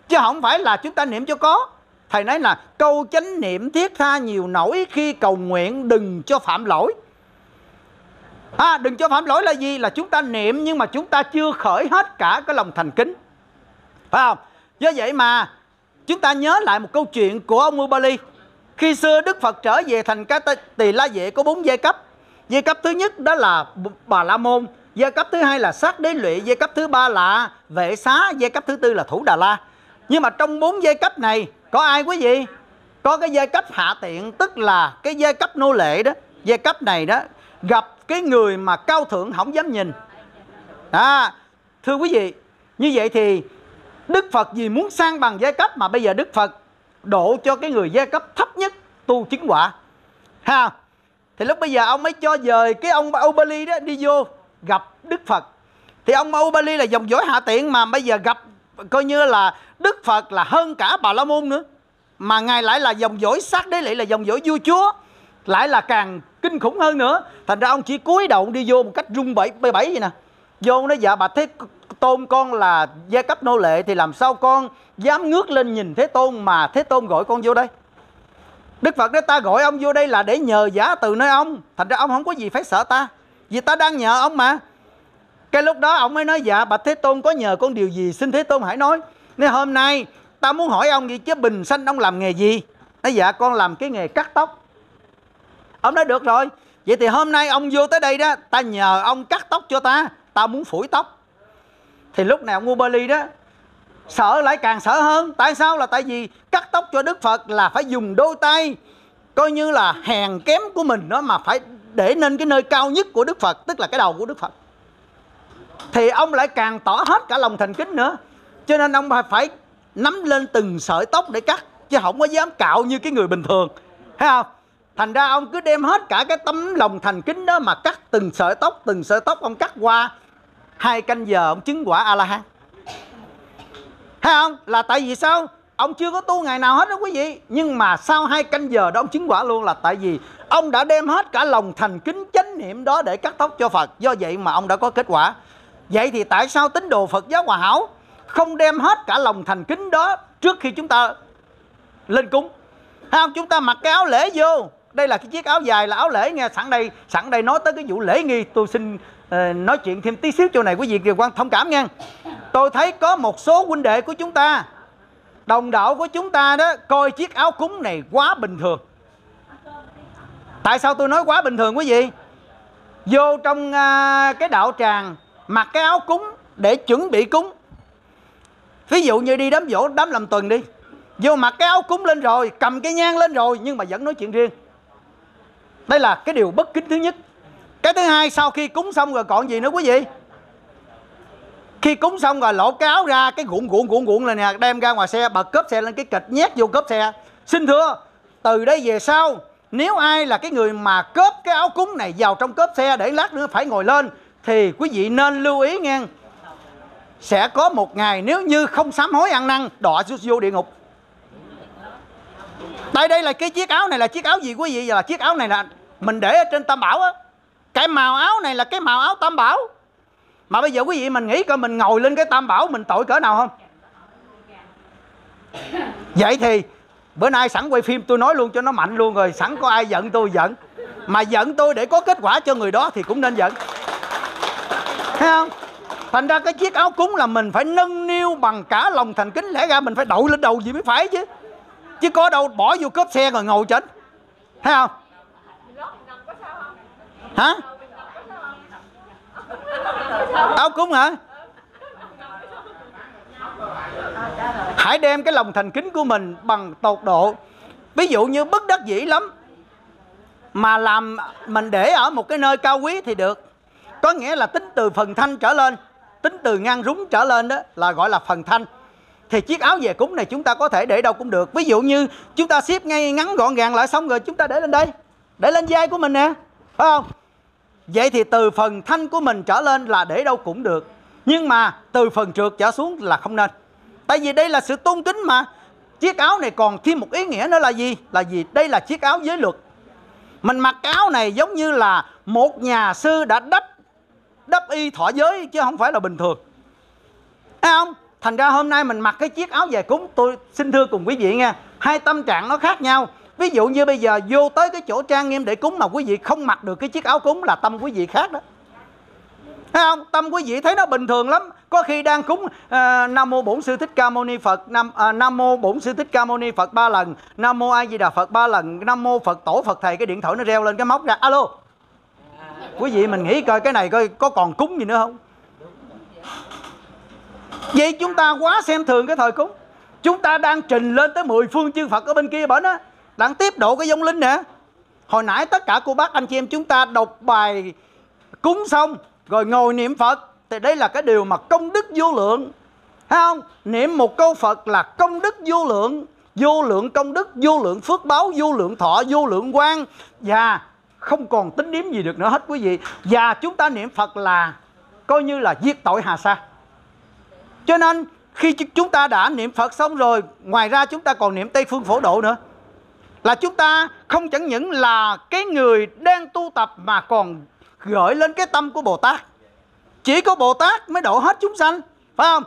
Chứ không phải là chúng ta niệm cho có Thầy nói là câu chánh niệm thiết tha nhiều nổi khi cầu nguyện đừng cho phạm lỗi. À, đừng cho phạm lỗi là gì? Là chúng ta niệm nhưng mà chúng ta chưa khởi hết cả cái lòng thành kính. Phải không? Do vậy mà chúng ta nhớ lại một câu chuyện của ông Ubali khi xưa Đức Phật trở về thành cái tỳ la vệ có bốn giai cấp. Giai cấp thứ nhất đó là Bà La Môn. Giai cấp thứ hai là sát đế lụy. Giai cấp thứ ba là vệ xá. Giai cấp thứ tư là thủ Đà La. Nhưng mà trong bốn giai cấp này có ai quý vị có cái giai cấp hạ tiện tức là cái giai cấp nô lệ đó giai cấp này đó gặp cái người mà cao thượng không dám nhìn à, thưa quý vị như vậy thì đức phật vì muốn sang bằng giai cấp mà bây giờ đức phật độ cho cái người giai cấp thấp nhất tu chứng quả. Ha. Thì lúc bây giờ ông mới cho dời cái ông Ubali đó đi vô gặp Đức Phật. Thì ông Ubali là dòng dõi hạ tiện mà bây giờ gặp coi như là Đức Phật là hơn cả Bà La Môn nữa. Mà ngài lại là dòng dõi sát đế lại là dòng dõi vua chúa, lại là càng kinh khủng hơn nữa. Thành ra ông chỉ cúi đầu đi vô một cách rung bẩy bẩy vậy nè. Vô nó dạ bà thế tôn, con là gia cấp nô lệ thì làm sao con dám ngước lên nhìn thế tôn mà thế tôn gọi con vô đây. Đức phật nói, ta gọi ông vô đây là để nhờ giả từ nơi ông. Thành ra ông không có gì phải sợ ta, vì ta đang nhờ ông mà. Cái lúc đó ông mới nói dạ bạch thế tôn có nhờ con điều gì, xin thế tôn hãy nói. Nên hôm nay ta muốn hỏi ông gì chứ bình sanh ông làm nghề gì? Nói dạ con làm cái nghề cắt tóc. Ông nói, được rồi. Vậy thì hôm nay ông vô tới đây đó, ta nhờ ông cắt tóc cho ta. Ta muốn phủi tóc. Thì lúc nào ông bali đó sợ lại càng sợ hơn. Tại sao? Là tại vì cắt tóc cho đức phật là phải dùng đôi tay. Coi như là hèn kém của mình đó mà phải để nên cái nơi cao nhất của đức phật, tức là cái đầu của đức phật. Thì ông lại càng tỏ hết cả lòng thành kính nữa. Cho nên ông phải nắm lên từng sợi tóc để cắt, chứ không có dám cạo như cái người bình thường. Thấy không? Thành ra ông cứ đem hết cả cái tấm lòng thành kính đó mà cắt từng sợi tóc, từng sợi tóc ông cắt qua. Hai canh giờ ông chứng quả a la hán thấy không? Là tại vì sao? Ông chưa có tu ngày nào hết đó quý vị. Nhưng mà sau hai canh giờ đó ông chứng quả luôn là tại vì ông đã đem hết cả lòng thành kính chánh niệm đó để cắt tóc cho phật. Do vậy mà ông đã có kết quả. Vậy thì tại sao tín đồ phật giáo hòa hảo không đem hết cả lòng thành kính đó trước khi chúng ta lên cúng? Thấy không? Chúng ta mặc cái áo lễ vô. Đây là cái chiếc áo dài, là áo lễ nghe. Sẵn đây sẵn đây nói tới cái vụ lễ nghi. Tôi xin Ờ, nói chuyện thêm tí xíu chỗ này quý vị kiều quan thông cảm nha. Tôi thấy có một số huynh đệ của chúng ta đồng đạo của chúng ta đó coi chiếc áo cúng này quá bình thường. Tại sao tôi nói quá bình thường quý vị? Vô trong à, cái đạo tràng mặc cái áo cúng để chuẩn bị cúng. Ví dụ như đi đám dỗ đám làm tuần đi. Vô mặc cái áo cúng lên rồi cầm cái nhang lên rồi nhưng mà vẫn nói chuyện riêng. Đây là cái điều bất kính thứ nhất cái thứ hai, sau khi cúng xong rồi còn gì nữa quý vị? Khi cúng xong rồi lỗ cái áo ra cái cuộn cuộn cuộn cuộn là nè, đem ra ngoài xe bật cốp xe lên cái kịch, nhét vô cốp xe. Xin thưa, từ đây về sau, nếu ai là cái người mà cốp cái áo cúng này vào trong cốp xe để lát nữa phải ngồi lên, thì quý vị nên lưu ý nghe. Sẽ có một ngày nếu như không sám hối ăn năn, đọa xuống vô địa ngục. Tại đây là cái chiếc áo này là chiếc áo gì quý vị? Là chiếc áo này là mình để ở trên tam bảo á cái màu áo này là cái màu áo tam bảo. Mà bây giờ quý vị mình nghĩ coi, mình ngồi lên cái tam bảo mình tội cỡ nào không? Vậy thì, bữa nay sẵn quay phim, tôi nói luôn cho nó mạnh luôn rồi, sẵn có ai giận tôi giận. Mà giận tôi để có kết quả cho người đó thì cũng nên giận. Thấy không? Thành ra cái chiếc áo cúng là mình phải nâng niu bằng cả lòng thành kính, lẽ ra mình phải đội lên đầu gì mới phải chứ. Chứ có đâu, bỏ vô cốp xe rồi ngồi chết thấy không? Hả? Áo cúng hả? Hãy đem cái lòng thành kính của mình bằng tột độ. Ví dụ như bất đắc dĩ lắm, mà làm mình để ở một cái nơi cao quý thì được. Có nghĩa là tính từ phần thanh trở lên, tính từ ngang rúng trở lên đó là gọi là phần thanh. Thì chiếc áo về cúng này chúng ta có thể để đâu cũng được. Ví dụ như chúng ta xếp ngay ngắn gọn gàng lại xong rồi chúng ta để lên đây. Để lên vai của mình nè, phải không? Vậy thì từ phần thanh của mình trở lên là để đâu cũng được. Nhưng mà từ phần trượt trở xuống là không nên. Tại vì đây là sự tôn kính mà. Chiếc áo này còn thêm một ý nghĩa nữa là gì? Là gì? Đây là chiếc áo giới luật. Mình mặc áo này giống như là một nhà sư đã đắp đắp y thọ giới chứ không phải là bình thường. Thấy không? Thành ra hôm nay mình mặc cái chiếc áo về cúng, tôi xin thưa cùng quý vị nha hai tâm trạng nó khác nhau ví dụ như bây giờ vô tới cái chỗ trang nghiêm để cúng mà quý vị không mặc được cái chiếc áo cúng là tâm quý vị khác đó. Thấy không? Tâm quý vị thấy nó bình thường lắm. Có khi đang cúng uh, nam mô bổn sư thích ca mâu ni phật nam uh, nam mô bổn sư thích ca mâu ni phật ba lần nam mô a di đà phật ba lần nam mô phật tổ phật thầy cái điện thoại nó reo lên cái móc ra. Alo. Quý vị mình nghĩ coi cái này coi có còn cúng gì nữa không? Vậy chúng ta quá xem thường cái thời cúng. Chúng ta đang trình lên tới 10 phương chư phật ở bên kia bển á đang tiếp độ cái giống linh nè. Hồi nãy tất cả cô bác, anh chị em chúng ta đọc bài cúng xong, rồi ngồi niệm phật. Thì đây là cái điều mà công đức vô lượng. Thấy không? Niệm một câu phật là công đức vô lượng. Vô lượng công đức, vô lượng phước báo, vô lượng thọ, vô lượng quan và không còn tính điếm gì được nữa hết, quý vị. Và chúng ta niệm phật là coi như là giết tội hà sa. Cho nên, khi chúng ta đã niệm phật xong rồi, ngoài ra chúng ta còn niệm tây phương phổ độ nữa là chúng ta không chẳng những là cái người đang tu tập mà còn gửi lên cái tâm của bồ tát. Chỉ có bồ tát mới độ hết chúng sanh phải không?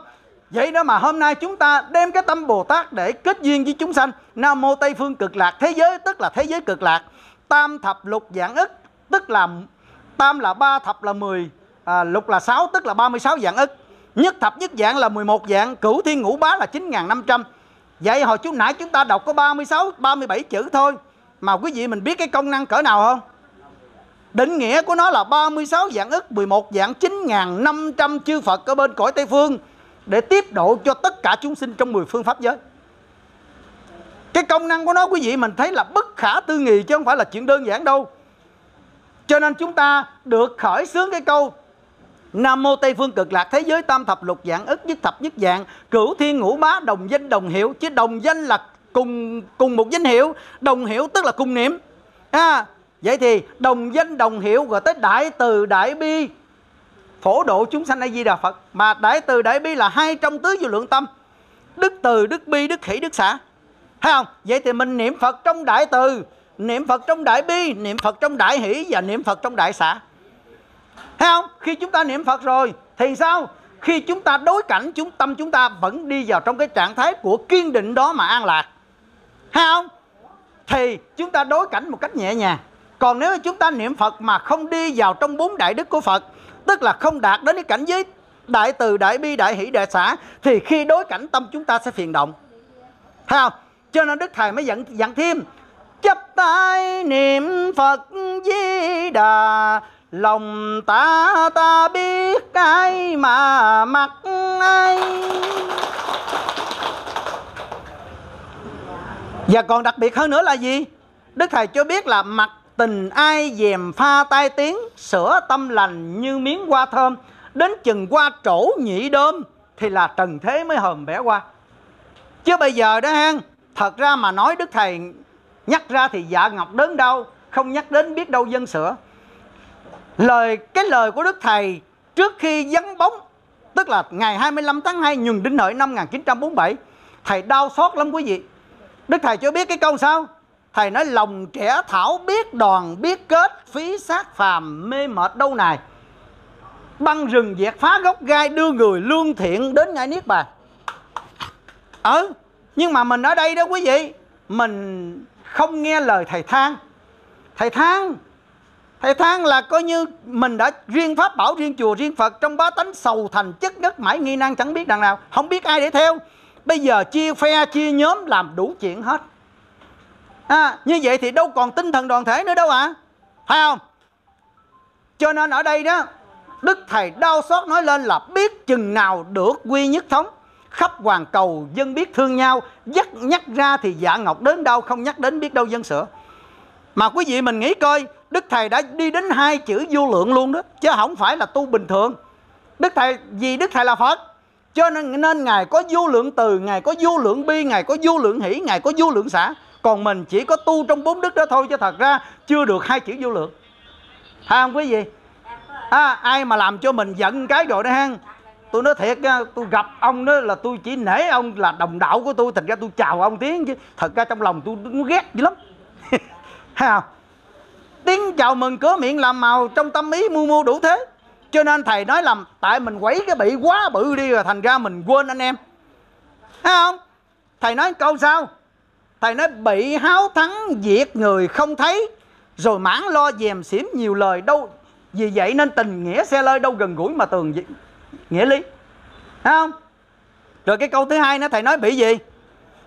Vậy đó mà hôm nay chúng ta đem cái tâm Bồ Tát để kết duyên với chúng sanh. Nam Mô Tây Phương cực lạc thế giới tức là thế giới cực lạc. Tam thập lục dạng ức tức là Tam là ba thập là 10 à, Lục là 6 tức là 36 dạng ức. Nhất thập nhất dạng là 11 dạng Cửu thiên ngũ bá là 9.500 Vậy hồi chú nãy chúng ta đọc có 36, 37 chữ thôi Mà quý vị mình biết cái công năng cỡ nào không? Định nghĩa của nó là 36 dạng ức 11 dạng 9.500 chư Phật ở bên cõi Tây Phương để tiếp độ cho tất cả chúng sinh trong 10 phương pháp giới. Cái công năng của nó quý vị mình thấy là bất khả tư nghị chứ không phải là chuyện đơn giản đâu. Cho nên chúng ta được khởi xướng cái câu Nam mô Tây phương cực lạc thế giới tam thập lục dạng ức nhất thập nhất dạng cửu thiên ngũ bá đồng danh đồng hiệu chứ đồng danh là cùng cùng một danh hiệu đồng hiệu tức là cùng niệm. À, vậy thì đồng danh đồng hiệu gọi tới đại từ đại bi. Phổ độ chúng sanh a di đà phật mà đại từ đại bi là hai trong tứ vô lượng tâm. Đức từ đức bi đức khỉ đức xã thấy không? Vậy thì mình niệm phật trong đại từ niệm phật trong đại bi niệm phật trong đại hỷ và niệm phật trong đại xã thấy không? Khi chúng ta niệm phật rồi, thì sao? Khi chúng ta đối cảnh chúng, tâm chúng ta vẫn đi vào trong cái trạng thái của kiên định đó mà an lạc. Thấy không? Thì chúng ta đối cảnh một cách nhẹ nhàng. Còn nếu chúng ta niệm phật mà không đi vào trong bốn đại đức của phật, tức là không đạt đến cái cảnh giới đại từ, đại bi, đại hỷ, đại xã thì khi đối cảnh tâm chúng ta sẽ phiền động. Thấy không? Cho nên đức thầy mới dặn dặn thêm chấp tay niệm phật di đà lòng ta ta biết cái mà mặc ai và còn đặc biệt hơn nữa là gì? Đức thầy cho biết là mặt Tình ai dèm pha tai tiếng sửa tâm lành như miếng hoa thơm. Đến chừng qua trổ nhị đơm Thì là trần thế mới hờm vẽ qua Chứ bây giờ đó hen, Thật ra mà nói Đức Thầy Nhắc ra thì dạ ngọc đớn đau, Không nhắc đến biết đâu dân sữa. Lời Cái lời của Đức Thầy Trước khi vắng bóng, Tức là ngày 25 tháng 2 nhường đinh hợi năm 1947 Thầy đau xót lắm quý vị. Đức Thầy cho biết cái câu sao? Thầy nói, lòng trẻ thảo biết đoàn biết kết, Phí sát phàm mê mệt đâu này. Băng rừng dẹt phá gốc gai Đưa người lương thiện đến ngay Niết Bàn. Ừ Nhưng mà mình ở đây đó quý vị, Mình không nghe lời thầy than. Thầy than Thầy than là coi như mình đã riêng pháp bảo riêng chùa riêng Phật trong bá tánh sầu thành chất ngất mãi nghi năng chẳng biết đằng nào Không biết ai để theo. Bây giờ chia phe chia nhóm làm đủ chuyện hết. À, như vậy thì đâu còn tinh thần đoàn thể nữa đâu ạ. À? phải không? Cho nên ở đây đó đức thầy đau xót nói lên là biết chừng nào được quy nhất thống. Khắp hoàn cầu dân biết thương nhau dắt nhắc ra thì dạ ngọc đến đâu không nhắc đến biết đâu dân sửa mà quý vị mình nghĩ coi đức thầy đã đi đến hai chữ vô lượng luôn đó chứ không phải là tu bình thường. Đức thầy vì đức thầy là phật cho nên nên ngài có vô lượng từ ngài có vô lượng bi ngài có vô lượng hỷ ngài có vô lượng xã còn mình chỉ có tu trong bốn đức đó thôi chứ thật ra chưa được hai chữ vô lượng. Phải không quý vị? À, ai mà làm cho mình giận cái rồi đó ha tôi nói thiệt tôi gặp ông đó là tôi chỉ nể ông là đồng đạo của tôi thành ra tôi chào ông tiếng chứ. Thật ra trong lòng tôi nó ghét dữ lắm hay không tiếng chào mừng cửa miệng làm màu trong tâm ý mưu mô đủ thế. Cho nên thầy nói làm, tại mình quấy cái bị quá bự đi rồi thành ra mình quên anh em. Thấy không? Thầy nói câu sao? Thầy nói bị háo thắng diệt người không thấy, Rồi mãn lo dèm xỉm nhiều lời đâu. Vì vậy nên tình nghĩa xe lơi đâu gần gũi mà tường nghĩa lý. Thấy không? Rồi cái câu thứ hai nữa, thầy nói bị gì?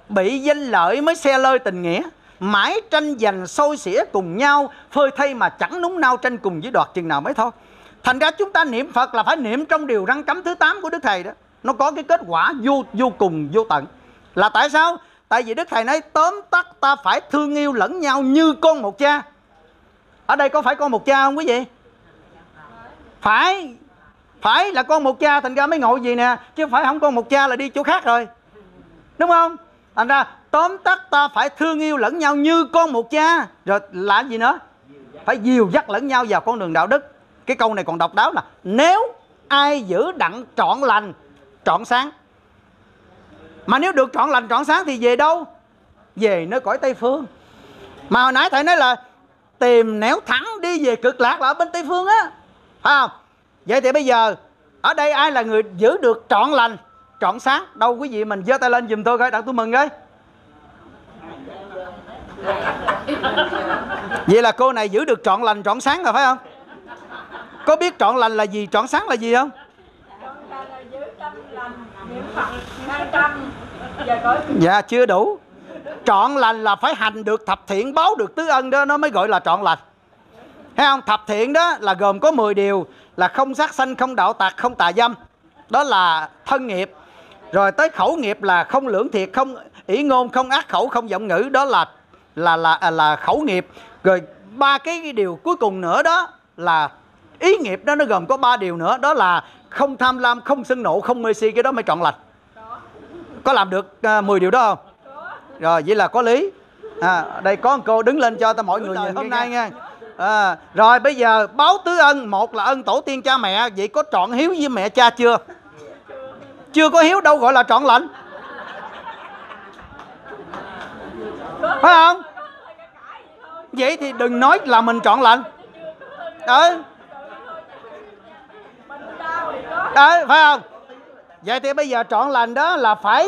Bị danh lợi mới xe lơi tình nghĩa. Mãi tranh giành sôi xỉa cùng nhau, Phơi thay mà chẳng núng nao tranh cùng với đoạt chừng nào mới thôi. Thành ra chúng ta niệm Phật là phải niệm trong điều răng cấm thứ 8 của Đức Thầy đó. Nó có cái kết quả vô vô cùng vô tận. Là tại sao? Tại vì Đức Thầy nói, tóm tắt ta phải thương yêu lẫn nhau như con một cha. Ở đây có phải con một cha không quý vị? Phải. Phải là con một cha, thành ra mới ngồi gì nè. Chứ phải không, con một cha là đi chỗ khác rồi. Đúng không? Thành ra, tóm tắt ta phải thương yêu lẫn nhau như con một cha. Rồi là gì nữa? Phải dìu dắt lẫn nhau vào con đường đạo đức. Cái câu này còn độc đáo là nếu ai giữ đặng trọn lành, trọn sáng. Mà nếu được trọn lành, trọn sáng thì về đâu? Về nơi cõi tây phương. Mà hồi nãy thầy nói là tìm nẻo thẳng đi về cực lạc là ở bên tây phương á. Phải không? Vậy thì bây giờ, ở đây ai là người giữ được trọn lành trọn sáng. Đâu quý vị mình giơ tay lên giùm tôi coi, đặng tôi mừng coi. Vậy là cô này giữ được trọn lành, trọn sáng rồi, phải không? Có biết trọn lành là gì, trọn sáng là gì không? Dạ chưa đủ. Trọn lành là phải hành được thập thiện, báo được tứ ân đó, nó mới gọi là trọn lành. Thấy không? Thập thiện đó là gồm có 10 điều, là không sát sanh, không đạo tặc không tà dâm. Đó là thân nghiệp rồi tới khẩu nghiệp là không lưỡng thiệt không ý ngôn không ác khẩu không giọng ngữ đó là là là là, là khẩu nghiệp. Rồi ba cái điều cuối cùng nữa đó là ý nghiệp đó nó gồm có ba điều nữa đó là không tham lam không sân nộ không mê si cái đó mới trọn lành. Có làm được uh, à, 10 điều đó không? Rồi vậy là có lý. À, đây có một cô đứng lên cho ta mọi người nhìn hôm nay nha. À, rồi bây giờ báo tứ ân một là ân tổ tiên cha mẹ vậy có trọn hiếu với mẹ cha chưa chưa có hiếu đâu gọi là trọn lành. Phải không? Vậy thì đừng nói là mình trọn lành. Đấy đó phải không? Vậy thì bây giờ trọn lành đó là phải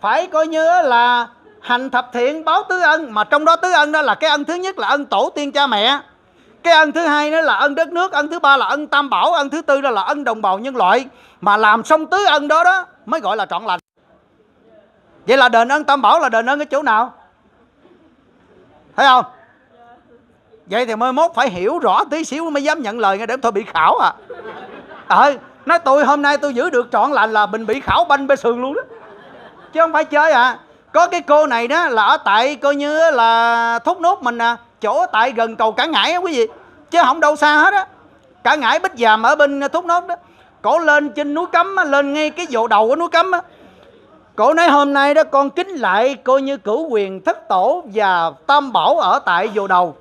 phải coi như là hành thập thiện báo tứ ân, mà trong đó tứ ân đó là cái ân thứ nhất là ân tổ tiên cha mẹ cái ân thứ hai đó là ân đất nước, ân thứ ba là ân tam bảo, ân thứ tư đó là ân đồng bào nhân loại. Mà làm xong tứ ân đó đó, mới gọi là trọn lành. Vậy là đền ân tam bảo là đền ân ở chỗ nào? Thấy không? Vậy thì mới mốt phải hiểu rõ tí xíu mới dám nhận lời nghe để thôi, bị khảo à. Ờ nói tôi hôm nay tôi giữ được trọn lành là mình bị khảo banh bê sườn luôn đó. Chứ không phải chơi à. Có cái cô này đó là ở tại, coi như là thúc nốt mình à chỗ tại gần cầu cả ngãi á quý vị. Chứ không đâu xa hết á. Cả ngãi bích dàm ở bên Thốt nốt đó. Cổ lên trên núi cấm á, lên ngay cái vụ đầu của núi cấm á. Cổ nói hôm nay đó con kính lại coi như cửu quyền thất tổ và tam bảo ở tại vụ đầu.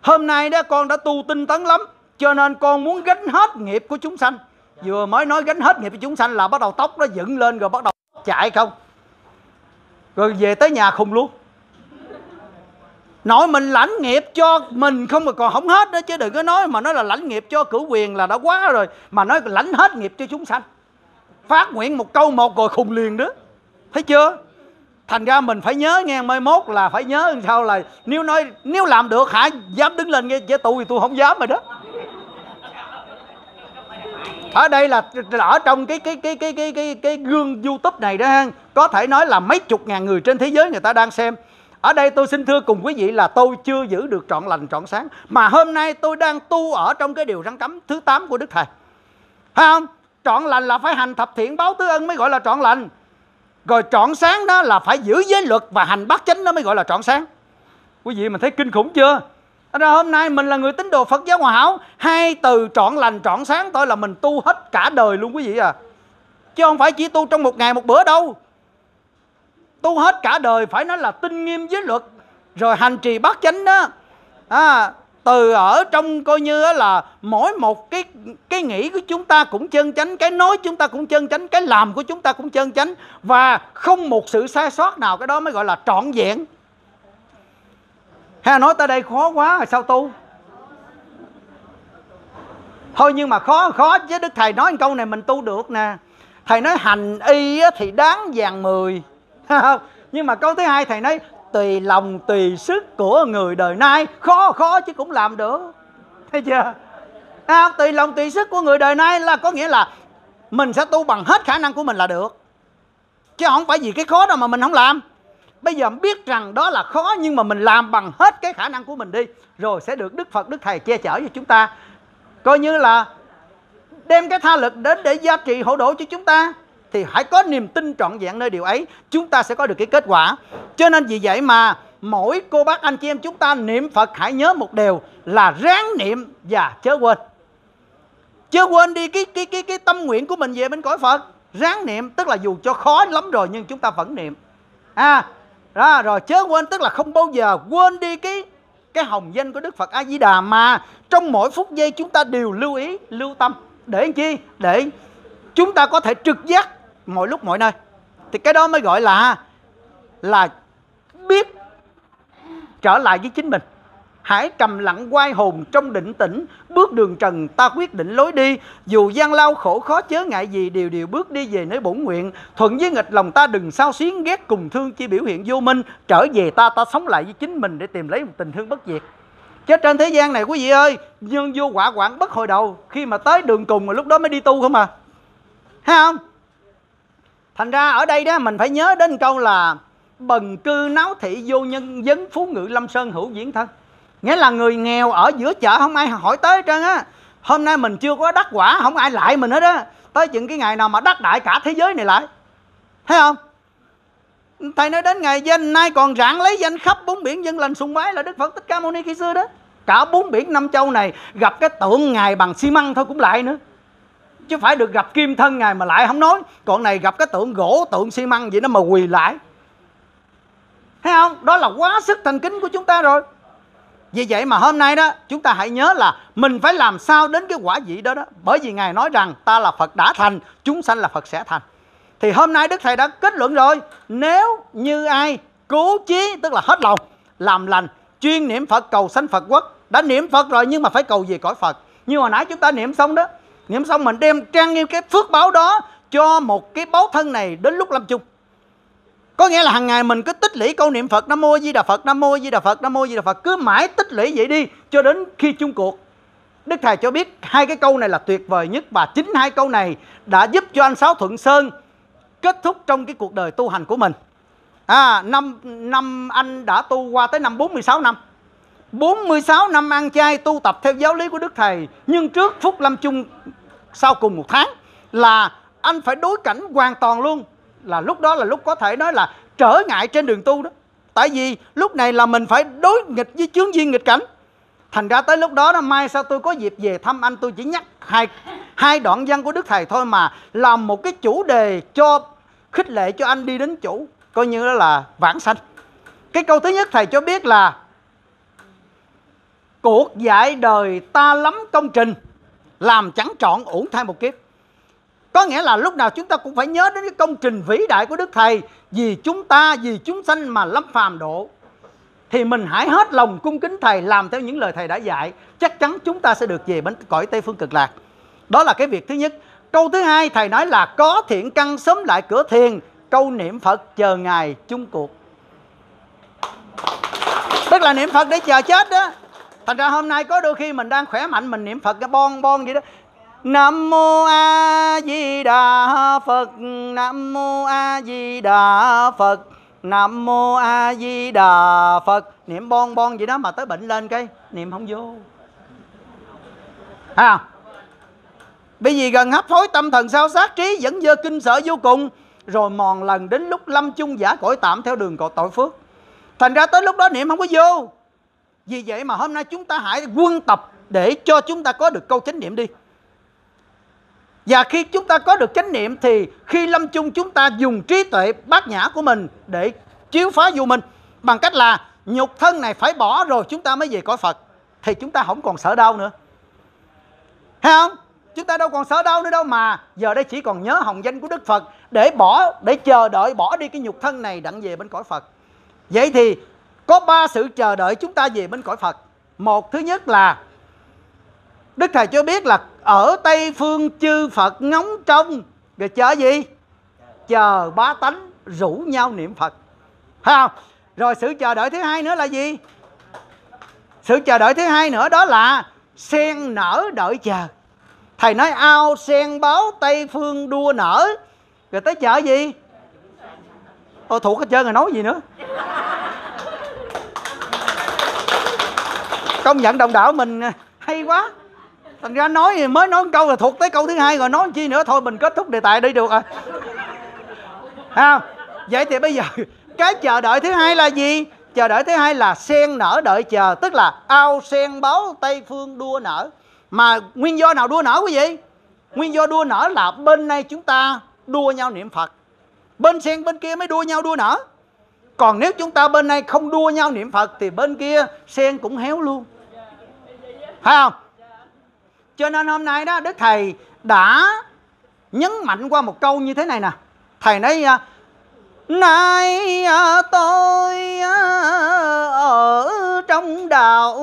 Hôm nay đó con đã tu tinh tấn lắm cho nên con muốn gánh hết nghiệp của chúng sanh. Vừa mới nói gánh hết nghiệp của chúng sanh là bắt đầu tóc nó dựng lên rồi bắt đầu chạy không? Rồi về tới nhà khùng luôn nội mình lãnh nghiệp cho mình không mà còn không hết đó chứ, đừng có nói mà nói là lãnh nghiệp cho cửu quyền là đã quá rồi, mà nói lãnh hết nghiệp cho chúng sanh. Phát nguyện một câu một rồi khùng liền đó. Thấy chưa? Thành ra mình phải nhớ nghe, mai mốt là phải nhớ làm sao là nếu nói, nếu làm được, hả, dám đứng lên nghe với tôi thì tôi không dám rồi đó. Ở đây là ở trong cái cái cái cái cái cái cái gương YouTube này đó ha. Có thể nói là mấy chục ngàn người trên thế giới người ta đang xem ở đây tôi xin thưa cùng quý vị là tôi chưa giữ được trọn lành, trọn sáng, mà hôm nay tôi đang tu ở trong cái điều răn cấm thứ 8 của Đức Thầy. Phải không? Trọn lành là phải hành thập thiện báo tứ ân mới gọi là trọn lành. Rồi trọn sáng đó là phải giữ giới luật và hành bát chánh đó mới gọi là trọn sáng. Quý vị mình thấy kinh khủng chưa? Ra hôm nay mình là người tín đồ Phật giáo Hòa Hảo, Hai từ trọn lành, trọn sáng, tôi là mình tu hết cả đời luôn quý vị à. Chứ không phải chỉ tu trong một ngày, một bữa đâu. Tu hết cả đời phải nói là tinh nghiêm giới luật. Rồi hành trì bát chánh đó à, Từ ở trong coi như là mỗi một cái cái nghĩ của chúng ta cũng chân chánh Cái nói chúng ta cũng chân chánh Cái làm của chúng ta cũng chân chánh. Và không một sự sai sót nào Cái đó mới gọi là trọn vẹn. Hay nói tới đây khó quá rồi sao tu? Thôi nhưng mà khó khó chứ đức thầy nói câu này mình tu được nè. Thầy nói hành y thì đáng vàng mười. nhưng mà câu thứ hai thầy nói tùy lòng tùy sức của người đời nay. Khó khó chứ cũng làm được. Thấy chưa? À, tùy lòng tùy sức của người đời nay là có nghĩa là mình sẽ tu bằng hết khả năng của mình là được. Chứ không phải vì cái khó đâu mà mình không làm. Bây giờ biết rằng đó là khó nhưng mà mình làm bằng hết cái khả năng của mình đi rồi sẽ được đức phật đức thầy che chở cho chúng ta. Coi như là đem cái tha lực đến để giá trị hộ độ cho chúng ta thì hãy có niềm tin trọn vẹn nơi điều ấy. Chúng ta sẽ có được cái kết quả. Cho nên vì vậy mà mỗi cô bác anh chị em chúng ta niệm phật hãy nhớ một điều là ráng niệm và chớ quên. Chớ quên đi cái cái cái cái tâm nguyện của mình về bên cõi phật. Ráng niệm, tức là dù cho khó lắm rồi nhưng chúng ta vẫn niệm. À đó rồi, chớ quên, tức là không bao giờ quên đi cái cái hồng danh của Đức Phật A Di Đà mà trong mỗi phút giây chúng ta đều lưu ý, lưu tâm. Để làm chi? Để chúng ta có thể trực giác mọi lúc mọi nơi. Thì cái đó mới gọi là là biết trở lại với chính mình. Hãy trầm lặng quay hồn trong định tĩnh, bước đường trần, ta quyết định lối đi. Dù gian lao khổ khó chớ ngại gì đều đều bước đi về nơi bổn nguyện. Thuận với nghịch lòng ta đừng sao xuyến ghét cùng thương chỉ biểu hiện vô minh. Trở về ta ta sống lại với chính mình để tìm lấy một tình thương bất diệt. Chứ trên thế gian này, quý vị ơi, nhân vô quả quản bất hồi đầu. Khi mà tới đường cùng mà lúc đó mới đi tu không à? Thấy không? Thành ra ở đây đó, mình phải nhớ đến câu là bần cư náo thị vô nhân dấn phú ngự lâm sơn hữu diễn thân. Nghĩa là người nghèo ở giữa chợ không ai hỏi tới trơn á. Hôm nay mình chưa có đắc quả, không ai lại mình hết á. Tới chừng cái ngày nào mà đắc đại cả thế giới này lại. Thấy không? Thầy nói đến ngày danh, nay còn rạng lấy danh khắp bốn biển dân lành sùng bái là đức phật thích ca mâu ni khi xưa đó. Cả bốn biển năm châu này gặp cái tượng ngài bằng xi măng thôi cũng lại nữa chứ phải được gặp kim thân ngài mà lại không nói. Còn này gặp cái tượng gỗ, tượng xi măng vậy nó mà quỳ lại. Thấy không? Đó là quá sức thành kính của chúng ta rồi. Vì vậy mà hôm nay đó, chúng ta hãy nhớ là mình phải làm sao đến cái quả vị đó đó. Bởi vì ngài nói rằng, ta là phật đã thành, chúng sanh là phật sẽ thành. Thì hôm nay đức thầy đã kết luận rồi, nếu như ai cố chí, tức là hết lòng, làm lành, chuyên niệm phật, cầu sanh phật quốc, đã niệm phật rồi nhưng mà phải cầu về cõi phật. Như hồi nãy chúng ta niệm xong đó nghiệm xong mình đem trang nghiêm cái phước báo đó cho một cái báo thân này đến lúc lâm chung có nghĩa là hàng ngày mình cứ tích lũy câu niệm Phật Nam Mô Di Đà Phật Nam Mô Di Đà Phật Nam Mô Di Đà Phật cứ mãi tích lũy vậy đi cho đến khi chung cuộc. Đức Thầy cho biết hai cái câu này là tuyệt vời nhất và chính hai câu này đã giúp cho anh Sáu Thuận Sơn kết thúc trong cái cuộc đời tu hành của mình. À, năm năm anh đã tu qua tới năm 46 năm. 46 năm ăn chay tu tập theo giáo lý của Đức Thầy Nhưng trước Phúc Lâm Chung sau cùng một tháng Là anh phải đối cảnh hoàn toàn luôn. Là lúc đó là lúc có thể nói là trở ngại trên đường tu đó. Tại vì lúc này là mình phải đối nghịch với chướng duyên nghịch cảnh. Thành ra tới lúc đó đó, mai sao tôi có dịp về thăm anh, tôi chỉ nhắc hai hai đoạn văn của đức thầy thôi mà làm một cái chủ đề cho khích lệ cho anh đi đến chủ coi như đó là vãng sanh. Cái câu thứ nhất thầy cho biết là, cuộc dạy đời ta lắm công trình làm chẳng trọn uổng thay một kiếp. Có nghĩa là lúc nào chúng ta cũng phải nhớ đến cái công trình vĩ đại của Đức Thầy Vì chúng ta, vì chúng sanh mà lâm phàm độ. Thì mình hãy hết lòng cung kính Thầy làm theo những lời Thầy đã dạy. Chắc chắn chúng ta sẽ được về bến cõi Tây Phương Cực Lạc. Đó là cái việc thứ nhất. Câu thứ hai Thầy nói là có thiện căn sớm lại cửa thiền. Câu niệm Phật chờ ngày chung cuộc. Tức là niệm Phật để chờ chết đó. Thành ra hôm nay có đôi khi mình đang khỏe mạnh Mình niệm Phật cái bon bon vậy đó. Nam mô A Di Đà Phật Nam mô A Di Đà Phật Nam mô A Di Đà Phật. Niệm bon bon vậy đó mà tới bệnh lên cái niệm không vô. À, Bởi vì gần hấp hối tâm thần sao sát trí Vẫn dơ kinh sợ vô cùng. Rồi mòn lần đến lúc lâm chung giả cõi tạm Theo đường cột tội phước. Thành ra tới lúc đó niệm không có vô. Vì vậy mà hôm nay chúng ta hãy quân tập Để cho chúng ta có được câu chánh niệm đi và khi chúng ta có được chánh niệm thì khi lâm chung chúng ta dùng trí tuệ bát nhã của mình để chiếu phá vô minh bằng cách là nhục thân này phải bỏ rồi chúng ta mới về cõi Phật, thì chúng ta không còn sợ đau nữa. Thấy không? Chúng ta đâu còn sợ đau nữa đâu mà giờ đây chỉ còn nhớ hồng danh của Đức Phật để bỏ, để chờ đợi bỏ đi cái nhục thân này đặng về bên cõi Phật. Vậy thì có ba sự chờ đợi chúng ta về bên cõi Phật. Một, thứ nhất là Đức Thầy cho biết là ở Tây Phương chư Phật ngóng trông Rồi chờ gì? Chờ bá tánh rủ nhau niệm Phật Thấy không? Rồi sự chờ đợi thứ hai nữa là gì? Sự chờ đợi thứ hai nữa đó là Sen nở đợi chờ Thầy nói ao sen báo Tây Phương đua nở Rồi tới chờ gì? Ô, thuộc hết trơn rồi nói gì nữa Công nhận đồng đạo mình hay quá. Thành ra nói mới nói một câu là thuộc tới câu thứ hai rồi nói chi nữa? Thôi mình kết thúc đề tài đi được à à, vậy thì bây giờ cái chờ đợi thứ hai là gì? Chờ đợi thứ hai là sen nở đợi chờ tức là ao sen báo tây phương đua nở. Mà nguyên do nào đua nở quý vị? Nguyên do đua nở là bên này chúng ta đua nhau niệm phật. Bên sen bên kia mới đua nhau đua nở còn nếu chúng ta bên này không đua nhau niệm phật thì bên kia sen cũng héo luôn. Phải không? Cho nên hôm nay đó, đức thầy đã nhấn mạnh qua một câu như thế này nè. Thầy nói à, nay à, tôi à, ở trong đạo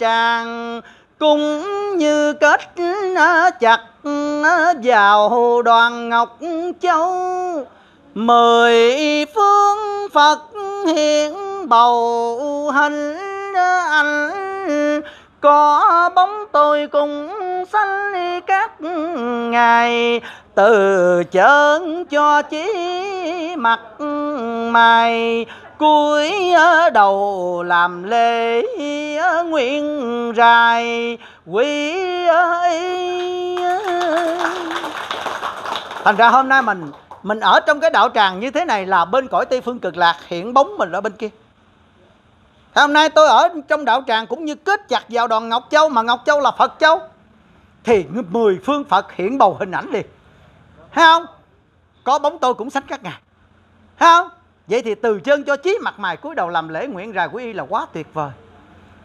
tràng cũng như kết chặt vào đoàn ngọc châu mười phương phật hiện bầu hình anh. Có bóng tôi cùng sanh các ngày từ chân cho chí mặt mày. Cuối đầu làm lễ nguyện rài, quý thành ra hôm nay mình mình ở trong cái đạo tràng như thế này là bên cõi tây phương cực lạc, hiện bóng mình ở bên kia. Hôm nay tôi ở trong đạo tràng cũng như kết chặt vào đoàn ngọc châu, mà ngọc châu là phật châu. Thì mười phương phật hiện bầu hình ảnh liền. Thấy không? Có bóng tôi cũng sánh các ngài. Thấy không? Vậy thì từ chân cho chí mặt mày cúi đầu làm lễ nguyện rài quý y là quá tuyệt vời.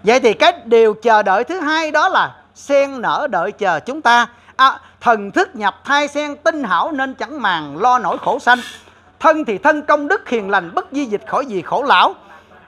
Vậy thì cái điều chờ đợi thứ hai đó là sen nở đợi chờ chúng ta. À, thần thức nhập thai sen tinh hảo nên chẳng màng lo nổi khổ sanh. Thân thì thân công đức hiền lành bất di dịch khỏi gì khổ lão.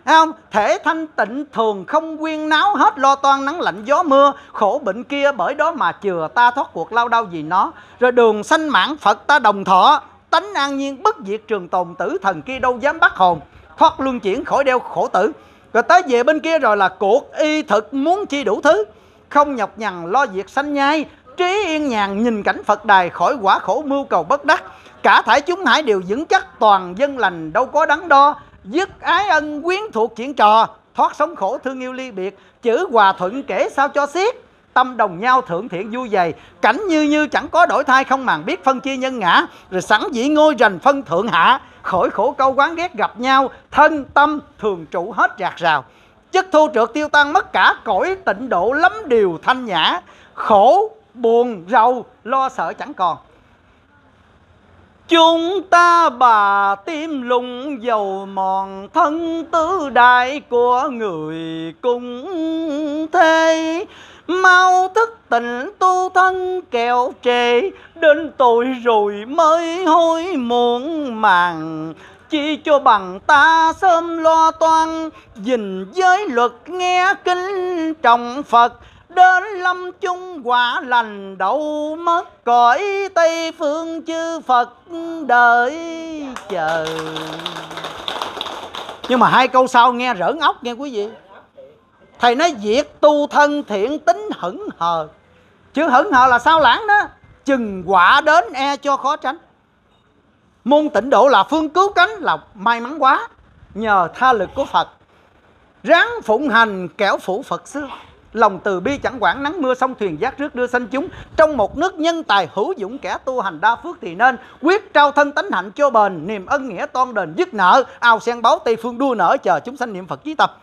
Thấy không? Thể thanh tịnh thường không quyên náo hết lo toan nắng lạnh gió mưa Khổ bệnh kia bởi đó mà chừa ta thoát cuộc lao đau vì nó. Rồi đường sanh mãn Phật ta đồng thọ Tánh an nhiên bất diệt trường tồn tử Thần kia đâu dám bắt hồn. Thoát luân chuyển khỏi đeo khổ tử. Rồi tới về bên kia rồi là cuộc y thực muốn chi đủ thứ. Không nhọc nhằn lo việc sanh nhai, Trí yên nhàn nhìn cảnh Phật đài khỏi quả khổ mưu cầu bất đắc. Cả thải chúng hải đều vững chắc, toàn dân lành đâu có đắn đo. Dứt ái ân quyến thuộc chuyện trò, Thoát sống khổ thương yêu ly biệt. Chữ hòa thuận kể sao cho xiết. Tâm đồng nhau thượng thiện vui dày. Cảnh như như chẳng có đổi thay, Không màng biết phân chia nhân ngã. Rồi sẵn dĩ ngôi rành phân thượng hạ. Khỏi khổ câu quán ghét gặp nhau, Thân tâm thường trụ hết rạc rào. Chất thu trượt tiêu tan mất cả Cõi tịnh độ lắm điều thanh nhã. Khổ, buồn, rầu, lo sợ chẳng còn. Chúng ta bà tim lùng dầu mòn thân tứ đại của người cũng thế. Mau thức tỉnh tu thân kẹo trề Đến tội rồi mới hối muộn màng. Chỉ cho bằng ta sớm lo toan Dình giới luật nghe kinh trọng Phật. Đến lâm chung quả lành đậu mất cõi tây phương chư phật đợi chờ. Nhưng mà hai câu sau nghe rỡn óc nghe quý vị. Thầy nói việc tu thân thiện tính hững hờ. Chứ hững hờ là sao lãng đó? Chừng quả đến e cho khó tránh môn tịnh độ là phương cứu cánh, là may mắn quá. Nhờ tha lực của phật, ráng phụng hành kẻo phủ phật xưa lòng từ bi chẳng quản, nắng mưa sông thuyền giác rước đưa sanh chúng. Trong một nước nhân tài hữu dũng kẻ tu hành đa phước thì nên quyết trao thân tánh hạnh cho bền, niềm ân nghĩa toan đền dứt nợ, ao sen báo tây phương đua nở chờ chúng sanh niệm phật chí tập.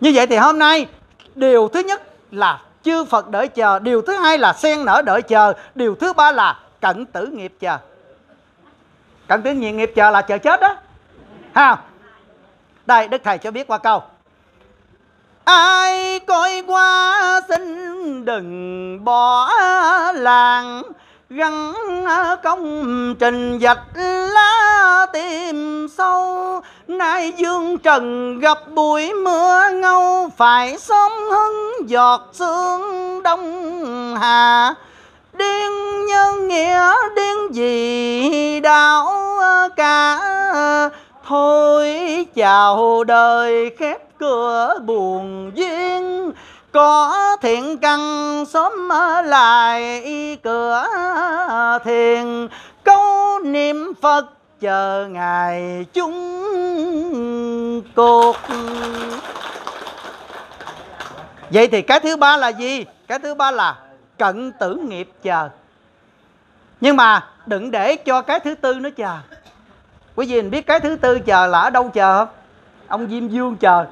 Như vậy thì hôm nay, điều thứ nhất là chư phật đợi chờ, điều thứ hai là sen nở đợi chờ, điều thứ ba là cận tử nghiệp chờ cận tử nghiệp chờ là chờ chết đó. Ha đây, đức thầy cho biết qua câu. Ai coi qua xin đừng bỏ làng gắn công trình dạch lá tìm sâu. Nay dương trần gặp bụi mưa ngâu, phải sớm hứng giọt sương đông hà điên nhân nghĩa, điên gì đạo cả. Thôi chào đời khép cửa buồn duyên. Có thiện căn sớm lại cửa thiền. Câu niệm phật chờ ngày chúng cột vậy thì cái thứ ba là gì? Cái thứ ba là cận tử nghiệp chờ. Nhưng mà đừng để cho cái thứ tư nó chờ. Quý vị biết cái thứ tư chờ là ở đâu chờ không? Ông diêm dương chờ.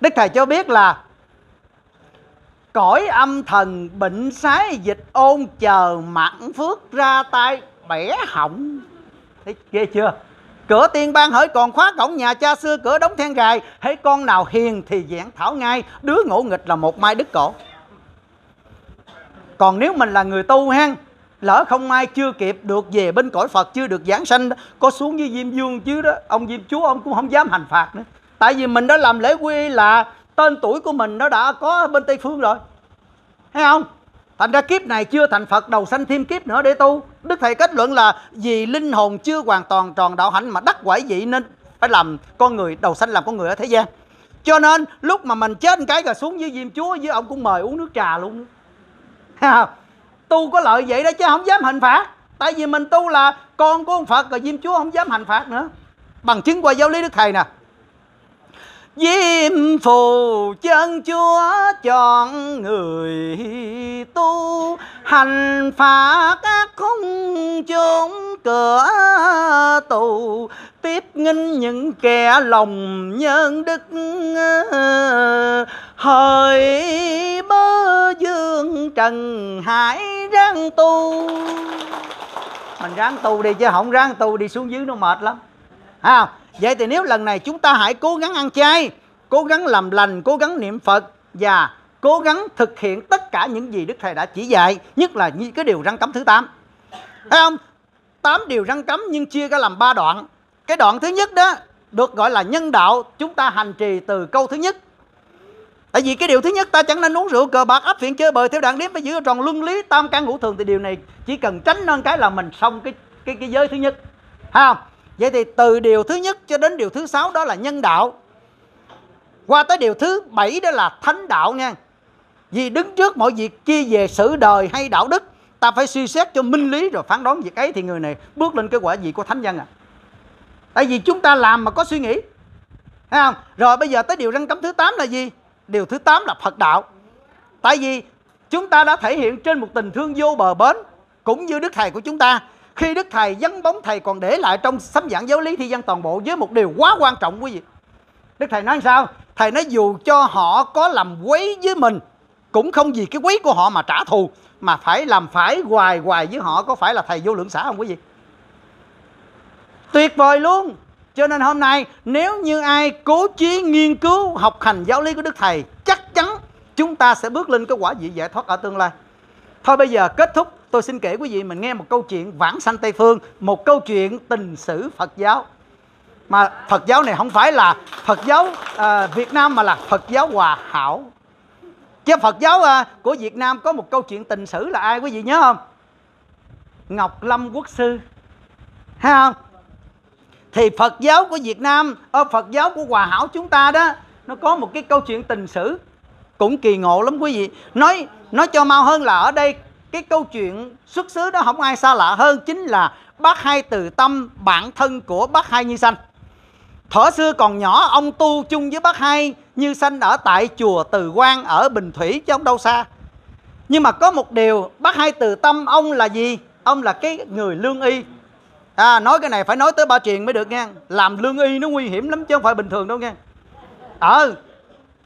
Đức thầy cho biết là cõi âm thần bệnh sái dịch ôn chờ mặn phước ra tay, bẻ hỏng. Thấy ghê chưa? Cửa tiên ban hỡi còn khóa cổng nhà cha xưa, cửa đóng then gài. Thấy con nào hiền thì dạng thảo ngay. Đứa ngỗ nghịch là một mai đứt cổ còn nếu mình là người tu ha lỡ không ai chưa kịp được về bên cõi Phật, chưa được giảng sanh có xuống với Diêm Dương chứ đó, ông Diêm Chúa ông cũng không dám hành phạt nữa. Tại vì mình đã làm lễ quy là tên tuổi của mình nó đã có bên Tây Phương rồi. Thấy không? Thành ra kiếp này chưa thành Phật, đầu sanh thêm kiếp nữa để tu. Đức Thầy kết luận là vì linh hồn chưa hoàn toàn tròn đạo hạnh mà đắc quải dị nên phải làm con người, đầu sanh làm con người ở thế gian. Cho nên lúc mà mình chết cái rồi xuống với Diêm Chúa, với ông cũng mời uống nước trà luôn tu có lợi vậy đó chứ không dám hình phạt. Tại vì mình tu là con của ông Phật, rồi Diêm Chúa không dám hành phạt nữa. Bằng chứng qua giáo lý Đức Thầy nè. Diêm phù chân chúa chọn người tu, Hành phạt các khung chốn cửa tù. Tiếp nghinh những kẻ lòng nhân đức ờ, Hỡi bơ dương trần hải ráng tu. Mình ráng tu đi chứ không ráng tu đi xuống dưới nó mệt lắm. À, Vậy thì nếu lần này chúng ta hãy cố gắng ăn chay Cố gắng làm lành, cố gắng niệm Phật Và cố gắng thực hiện tất cả những gì Đức Thầy đã chỉ dạy Nhất là cái điều răng cấm thứ 8 Thấy không? 8 điều răng cấm nhưng chia ra làm ba đoạn. Cái đoạn thứ nhất đó được gọi là nhân đạo Chúng ta hành trì từ câu thứ nhất Tại vì cái điều thứ nhất ta chẳng nên uống rượu cờ bạc áp phiện chơi bời theo đạn điếm phải giữ tròn luân lý tam can ngũ thường thì điều này chỉ cần tránh nên cái là mình xong cái cái cái giới thứ nhất. ha không? Vậy thì từ điều thứ nhất cho đến điều thứ sáu đó là nhân đạo. Qua tới điều thứ bảy đó là thánh đạo nha. Vì đứng trước mọi việc kia về sự đời hay đạo đức, ta phải suy xét cho minh lý rồi phán đoán việc ấy thì người này bước lên cái quả gì của thánh nhân à. Tại vì chúng ta làm mà có suy nghĩ. Thấy không? Rồi bây giờ tới điều răng cấm thứ 8 là gì? Điều thứ 8 là Phật đạo. Tại vì chúng ta đã thể hiện trên một tình thương vô bờ bến, cũng như Đức Thầy của chúng ta khi Đức Thầy dấn bóng, Thầy còn để lại trong sấm giảng giáo lý thi văn toàn bộ với một điều quá quan trọng, quý vị. Đức Thầy nói sao? Thầy nói dù cho họ có làm quấy với mình, cũng không vì cái quấy của họ mà trả thù, mà phải làm phải hoài hoài với họ có phải là thầy vô lượng xã không, quý vị? Tuyệt vời luôn. Cho nên hôm nay nếu như ai cố chí nghiên cứu học hành giáo lý của Đức Thầy chắc chắn chúng ta sẽ bước lên cái quả vị giải thoát ở tương lai. Thôi bây giờ kết thúc tôi xin kể quý vị mình nghe một câu chuyện vãng sanh Tây Phương, một câu chuyện tình sử Phật giáo. Mà Phật giáo này không phải là Phật giáo à, Việt Nam mà là Phật giáo Hòa Hảo. Chứ Phật giáo à, của Việt Nam có một câu chuyện tình sử là ai quý vị nhớ không? Ngọc Lâm Quốc Sư. Thấy không? Thì Phật giáo của Việt Nam, ở Phật giáo của Hòa Hảo chúng ta đó, nó có một cái câu chuyện tình sử cũng kỳ ngộ lắm quý vị. Nói nói cho mau hơn là ở đây cái câu chuyện xuất xứ đó không ai xa lạ hơn chính là bác hai từ tâm bản thân của bác hai như sanh. Thuở xưa còn nhỏ ông tu chung với bác hai như sanh ở tại chùa từ quan ở bình thủy chứ không đâu xa. Nhưng mà có một điều bác hai từ tâm ông là gì? Ông là cái người lương y à, nói cái này phải nói tới ba chuyện mới được nha làm lương y nó nguy hiểm lắm chứ không phải bình thường đâu nha ờ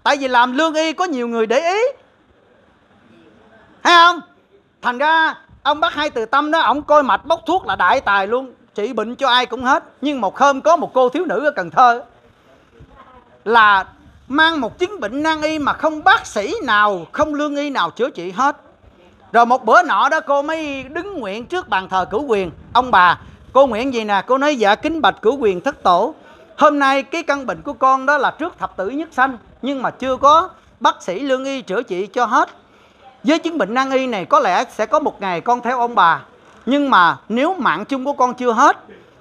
tại vì làm lương y có nhiều người để ý. Thấy không? Thành ra ông bác hai từ tâm đó ông coi mạch bốc thuốc là đại tài luôn. Trị bệnh cho ai cũng hết. Nhưng một hôm có một cô thiếu nữ ở cần thơ là mang một chứng bệnh nan y mà không bác sĩ nào không lương y nào chữa trị hết. Rồi một bữa nọ đó cô mới đứng nguyện trước bàn thờ cửu quyền. Ông bà cô nguyện gì nè? Cô nói dạ kính bạch cửu quyền thất tổ. Hôm nay cái căn bệnh của con đó là trước thập tử nhất sanh, nhưng mà chưa có bác sĩ lương y chữa trị cho hết. Với chứng bệnh nan y này, có lẽ sẽ có một ngày con theo ông bà. Nhưng mà nếu mạng chung của con chưa hết,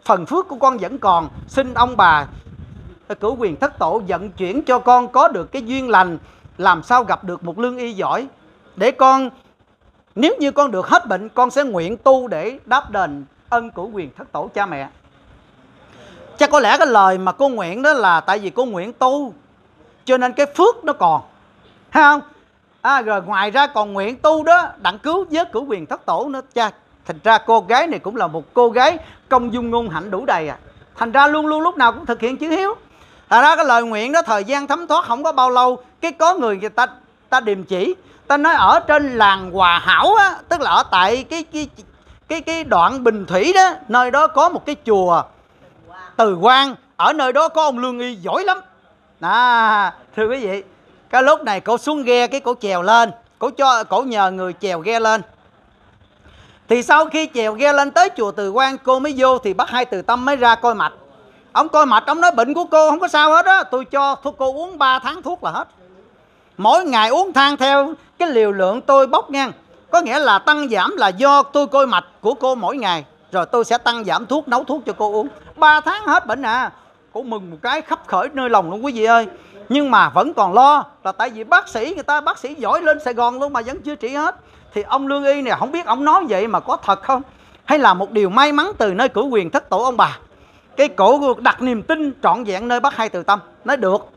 phần phước của con vẫn còn, xin ông bà ờ, cửu quyền thất tổ vận chuyển cho con có được cái duyên lành, làm sao gặp được một lương y giỏi. Để con, nếu như con được hết bệnh, con sẽ nguyện tu để đáp đền ân của quyền thất tổ cha mẹ. Chắc có lẽ cái lời mà cô nguyện đó là tại vì cô nguyện tu cho nên cái phước nó còn. Thấy không? À, rồi ngoài ra còn nguyện tu đó đặng cứu vớt cửu quyền thất tổ nữa. Cha thành ra cô gái này cũng là một cô gái công dung ngôn hạnh đủ đầy à. Thành ra luôn luôn lúc nào cũng thực hiện chữ hiếu. Thành ra cái lời nguyện đó thời gian thấm thoát không có bao lâu cái có người người ta ta điềm chỉ. Ta nói ở trên làng hòa hảo á tức là ở tại cái cái cái cái đoạn bình thủy đó nơi đó có một cái chùa từ quan ở nơi đó có ông lương y giỏi lắm. À, thưa quý vị cái lúc này cổ xuống ghe cái cổ chèo lên. Cổ cho cổ nhờ người chèo ghe lên. Thì sau khi chèo ghe lên tới chùa từ quan cô mới vô thì bác hai từ tâm mới ra coi mạch. Ông coi mạch ông nói bệnh của cô không có sao hết á. Tôi cho thuốc cô uống 3 tháng thuốc là hết. Mỗi ngày uống thang theo cái liều lượng tôi bốc nha có nghĩa là tăng giảm là do tôi coi mạch của cô mỗi ngày, rồi tôi sẽ tăng giảm thuốc, nấu thuốc cho cô uống. 3 tháng hết bệnh à. Cô mừng một cái khắp khởi nơi lòng luôn quý vị ơi. Nhưng mà vẫn còn lo là tại vì bác sĩ, người ta, bác sĩ giỏi lên Sài Gòn luôn mà vẫn chưa trị hết. Thì ông lương y này không biết ông nói vậy mà có thật không? Hay là một điều may mắn từ nơi cửu quyền thất tổ ông bà? Cái cổ đặt niềm tin trọn vẹn nơi bác hai từ tâm. Nói được,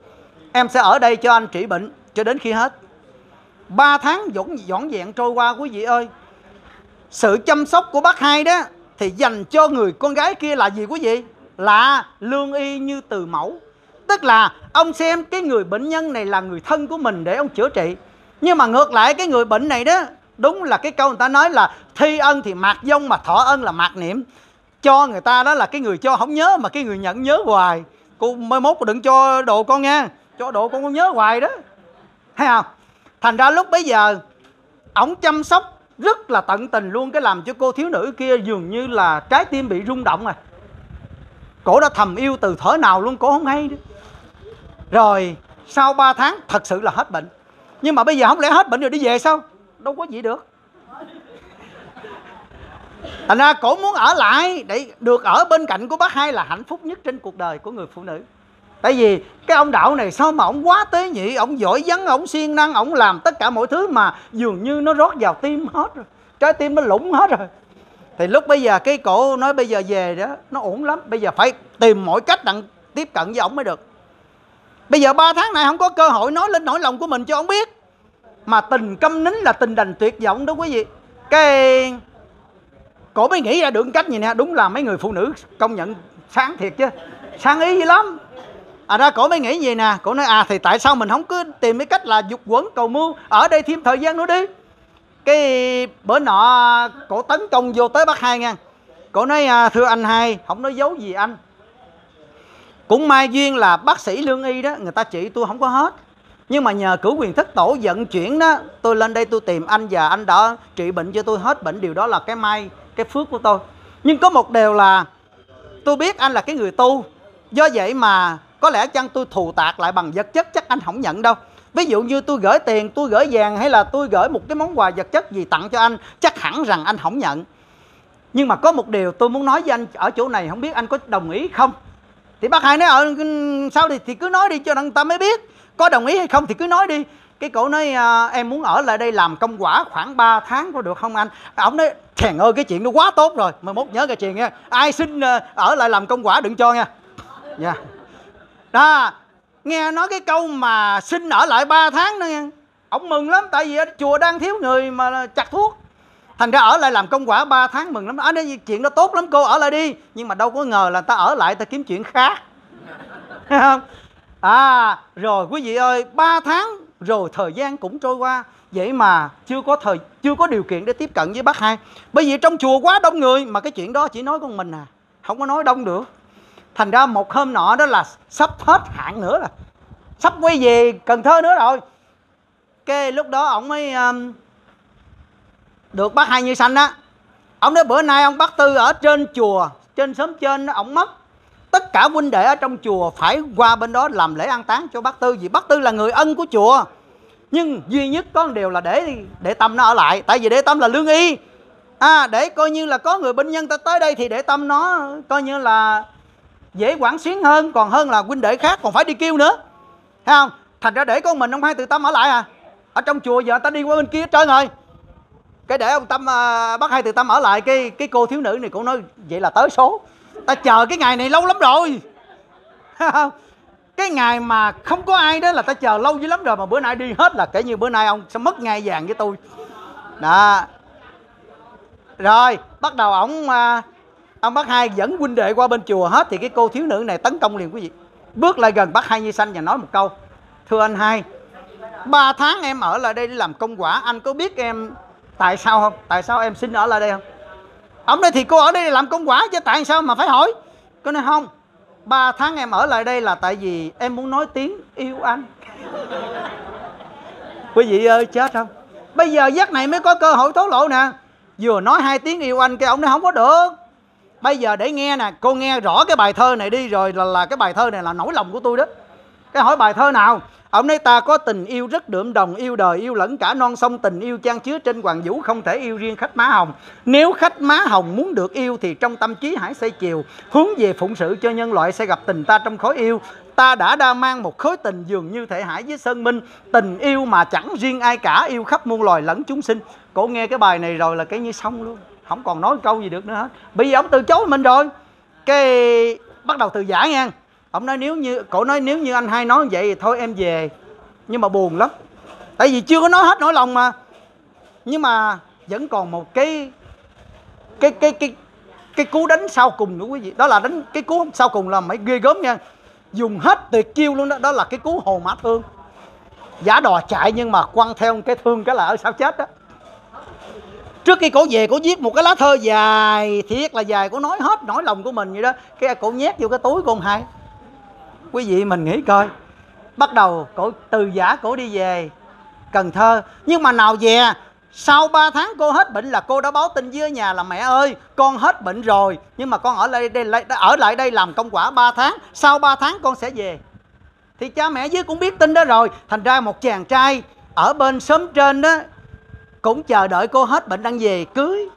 em sẽ ở đây cho anh trị bệnh cho đến khi hết ba tháng dọn dọn dẹn trôi qua quý vị ơi. Sự chăm sóc của bác hai đó thì dành cho người con gái kia là gì quý vị? Là lương y như từ mẫu. Tức là ông xem cái người bệnh nhân này là người thân của mình để ông chữa trị. Nhưng mà ngược lại cái người bệnh này đó, đúng là cái câu người ta nói là thi ân thì mạc dông mà thọ ân là mạc niệm. Cho người ta đó là cái người cho không nhớ mà cái người nhận nhớ hoài. Cô mai mốt đừng cho đồ con nha. Cho đồ con con nhớ hoài đó. Thấy không? Thành ra lúc bấy giờ, ổng chăm sóc rất là tận tình luôn, cái làm cho cô thiếu nữ kia dường như là trái tim bị rung động à. Cổ đã thầm yêu từ thở nào luôn, cổ không hay nữa rồi, sau 3 tháng, thật sự là hết bệnh. Nhưng mà bây giờ không lẽ hết bệnh rồi đi về sao? Đâu có gì được. Thành ra cổ muốn ở lại để được ở bên cạnh của bác hai là hạnh phúc nhất trên cuộc đời của người phụ nữ tại vì cái ông đạo này sao mà ông quá tế nhị, ông giỏi vắng, ông siêng năng, ông làm tất cả mọi thứ mà dường như nó rót vào tim hết rồi. Trái tim nó lủng hết rồi. Thì lúc bây giờ cái cổ nói bây giờ về đó, nó ổn lắm. Bây giờ phải tìm mọi cách đặng, tiếp cận với ông mới được. Bây giờ ba tháng này không có cơ hội nói lên nỗi lòng của mình cho ông biết. Mà tình câm nín là tình đành tuyệt vọng đó quý vị. Cái cổ mới nghĩ ra được cách gì nè. Đúng là mấy người phụ nữ công nhận sáng thiệt chứ. Sáng ý dữ lắm à ra cổ mới nghĩ gì nè. Cổ nói à thì tại sao mình không cứ tìm cái cách là dục quẩn cầu mưu? Ở đây thêm thời gian nữa đi. Cái bữa nọ cổ tấn công vô tới bác hai nha. Cổ nói à, thưa anh hai không nói giấu gì anh. Cũng may duyên là bác sĩ lương y đó người ta trị tôi không có hết. Nhưng mà nhờ cử quyền thất tổ vận chuyển đó tôi lên đây tôi tìm anh và anh đã trị bệnh cho tôi hết bệnh. Điều đó là cái may cái phước của tôi. Nhưng có một điều là tôi biết anh là cái người tu. Do vậy mà có lẽ chăng tôi thù tạc lại bằng vật chất chắc anh không nhận đâu. Ví dụ như tôi gửi tiền tôi gửi vàng hay là tôi gửi một cái món quà vật chất gì tặng cho anh chắc hẳn rằng anh không nhận. Nhưng mà có một điều tôi muốn nói với anh ở chỗ này không biết anh có đồng ý không? Thì bác hai nói ở sao thì thì cứ nói đi cho người ta mới biết có đồng ý hay không thì cứ nói đi. Cái cổ nói à, em muốn ở lại đây làm công quả khoảng 3 tháng có được không anh? Ông nói thèn ơi cái chuyện đó quá tốt rồi mà mốt nhớ cái chuyện nha. Ai xin ờ, ở lại làm công quả đừng cho nha. Nha. yeah đó, nghe nói cái câu mà xin ở lại 3 tháng nữa nha ông mừng lắm, tại vì ở chùa đang thiếu người mà chặt thuốc. Thành ra ở lại làm công quả 3 tháng mừng lắm. À, ở đây chuyện đó tốt lắm, cô ở lại đi. Nhưng mà đâu có ngờ là ta ở lại ta kiếm chuyện khác. Không? À rồi quý vị ơi 3 tháng rồi thời gian cũng trôi qua. Vậy mà chưa có thời, chưa có điều kiện để tiếp cận với bác hai. Bởi vì trong chùa quá đông người mà cái chuyện đó chỉ nói con mình à. Không có nói đông được thành ra một hôm nọ đó là sắp hết hạn nữa rồi. Sắp quay về cần thơ nữa rồi. Cái lúc đó ông mới um, được bác hai như xanh á. Ông nói bữa nay ông bác tư ở trên chùa trên xóm trên ông mất. Tất cả huynh đệ ở trong chùa phải qua bên đó làm lễ an táng cho bác tư vì bác tư là người ân của chùa. Nhưng duy nhất có một điều là để để tâm nó ở lại tại vì để tâm là lương y. À để coi như là có người bệnh nhân ta tới đây thì để tâm nó coi như là dễ quản xuyến hơn còn hơn là huynh đệ khác còn phải đi kêu nữa. Thấy không? Thành ra để con mình ông hai từ tâm ở lại à. Ở trong chùa giờ ta đi qua bên kia hết trơn rồi. Cái để ông tâm uh, bác hai từ tâm ở lại cái cái cô thiếu nữ này cũng nói vậy là tới số. Ta chờ cái ngày này lâu lắm rồi. Cái ngày mà không có ai đó là ta chờ lâu dữ lắm rồi mà bữa nay đi hết là kể như bữa nay ông sẽ mất ngay vàng với tôi. Đó. Rồi bắt đầu ổng uh, ông bác hai dẫn huynh đệ qua bên chùa hết, thì cái cô thiếu nữ này tấn công liền quý vị. Bước lại gần, bác hai như xanh và nói một câu. Thưa anh hai, ba tháng em ở lại đây để làm công quả, anh có biết em tại sao không? Tại sao em xin ở lại đây không? Ông nói thì cô ở đây làm công quả chứ tại sao mà phải hỏi? Cô nói không, ba tháng em ở lại đây là tại vì em muốn nói tiếng yêu anh. Quý vị ơi, chết không? Bây giờ giấc này mới có cơ hội thổ lộ nè. Vừa nói hai tiếng yêu anh cái ông nói không có được bây giờ để nghe nè, cô nghe rõ cái bài thơ này đi rồi là là cái bài thơ này là nỗi lòng của tôi đó. Cái hỏi bài thơ nào? Ông nói, ta có tình yêu rất đượm đồng, yêu đời yêu lẫn cả non sông, tình yêu chan chứa trên hoàng vũ, không thể yêu riêng khách má hồng. Nếu khách má hồng muốn được yêu thì trong tâm trí hãy xây chiều, hướng về phụng sự cho nhân loại sẽ gặp tình ta trong khối yêu. Ta đã đa mang một khối tình dường như thể hải với sơn minh, tình yêu mà chẳng riêng ai cả, yêu khắp muôn loài lẫn chúng sinh. Cổ nghe cái bài này rồi là cái như xong luôn không còn nói câu gì được nữa hết. Bây giờ ông từ chối mình rồi. Cái, bắt đầu từ giả nha. Ông nói nếu như, cổ nói nếu như anh hai nói vậy thì thôi em về. Nhưng mà buồn lắm. Tại vì chưa có nói hết nỗi lòng mà. Nhưng mà vẫn còn một cái cái cái cái cái cú đánh sau cùng nữa quý vị. Đó là đánh, cái cú sau cùng là mấy ghê gớm nha. Dùng hết tuyệt chiêu luôn đó. Đó là cái cú hồ mã thương giả đò chạy nhưng mà quăng theo cái thương cái là ở sao chết đó trước khi cổ về, cổ viết một cái lá thơ dài. Thiệt là dài, cổ nói hết nỗi lòng của mình vậy đó. Cái cổ nhét vô cái túi của ông hai. Quý vị mình nghĩ coi. Bắt đầu, cổ, từ giả cổ đi về cần thơ. Nhưng mà nào về, sau 3 tháng cô hết bệnh là cô đã báo tin với nhà là, mẹ ơi, con hết bệnh rồi. Nhưng mà con ở lại đây ở lại đây làm công quả 3 tháng. Sau 3 tháng con sẽ về. Thì cha mẹ dưới cũng biết tin đó rồi. Thành ra một chàng trai ở bên sớm trên đó cũng chờ đợi cô hết bệnh đang về cưới.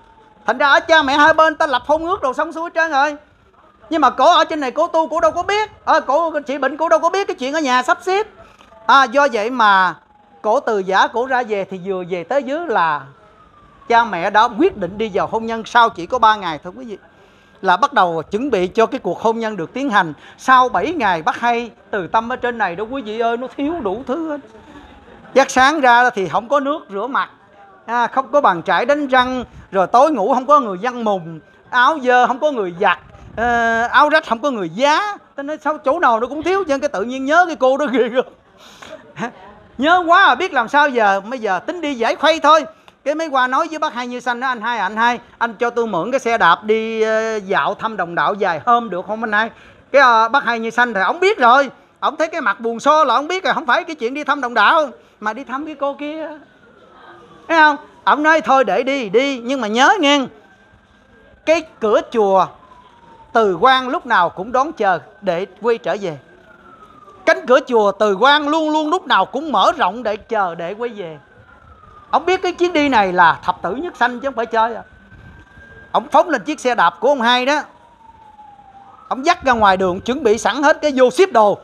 Thành ra ở cha mẹ hai bên ta lập hôn ước đồ sống xuôi trơn rồi. Nhưng mà cổ ở trên này cổ tu cổ đâu có biết. À, cổ chị bệnh cổ đâu có biết cái chuyện ở nhà sắp xếp. À, do vậy mà cổ từ giả cổ ra về thì vừa về tới dưới là cha mẹ đã quyết định đi vào hôn nhân sau chỉ có 3 ngày thôi quý vị. Là bắt đầu chuẩn bị cho cái cuộc hôn nhân được tiến hành. Sau 7 ngày bắt hay từ tâm ở trên này đó quý vị ơi nó thiếu đủ thứ hết. Giác sáng ra thì không có nước rửa mặt à, không có bàn chải đánh răng rồi tối ngủ không có người văn mùng áo dơ không có người giặt à, áo rách không có người giá tôi nói sao chỗ nào nó cũng thiếu chứ cái tự nhiên nhớ cái cô đó ghê rồi nhớ quá à biết làm sao giờ bây giờ tính đi giải khuây thôi. Cái mấy qua nói với bác hai như xanh đó anh hai anh hai anh cho tôi mượn cái xe đạp đi ờ, dạo thăm đồng đạo dài hôm được không anh hai? Cái à, bác hai như xanh thì ông biết rồi. Ông thấy cái mặt buồn xô là ông biết rồi không phải cái chuyện đi thăm đồng đạo mà đi thăm cái cô kia thấy không? Ông nói thôi để đi đi. Nhưng mà nhớ nghe. Cái cửa chùa từ quan lúc nào cũng đón chờ để quay trở về. Cánh cửa chùa từ quan luôn luôn lúc nào cũng mở rộng để chờ để quay về. Ông biết cái chuyến đi này là thập tử nhất sanh chứ không phải chơi à. Ông phóng lên chiếc xe đạp của ông hai đó. Ông dắt ra ngoài đường, chuẩn bị sẵn hết cái vô ship đồ.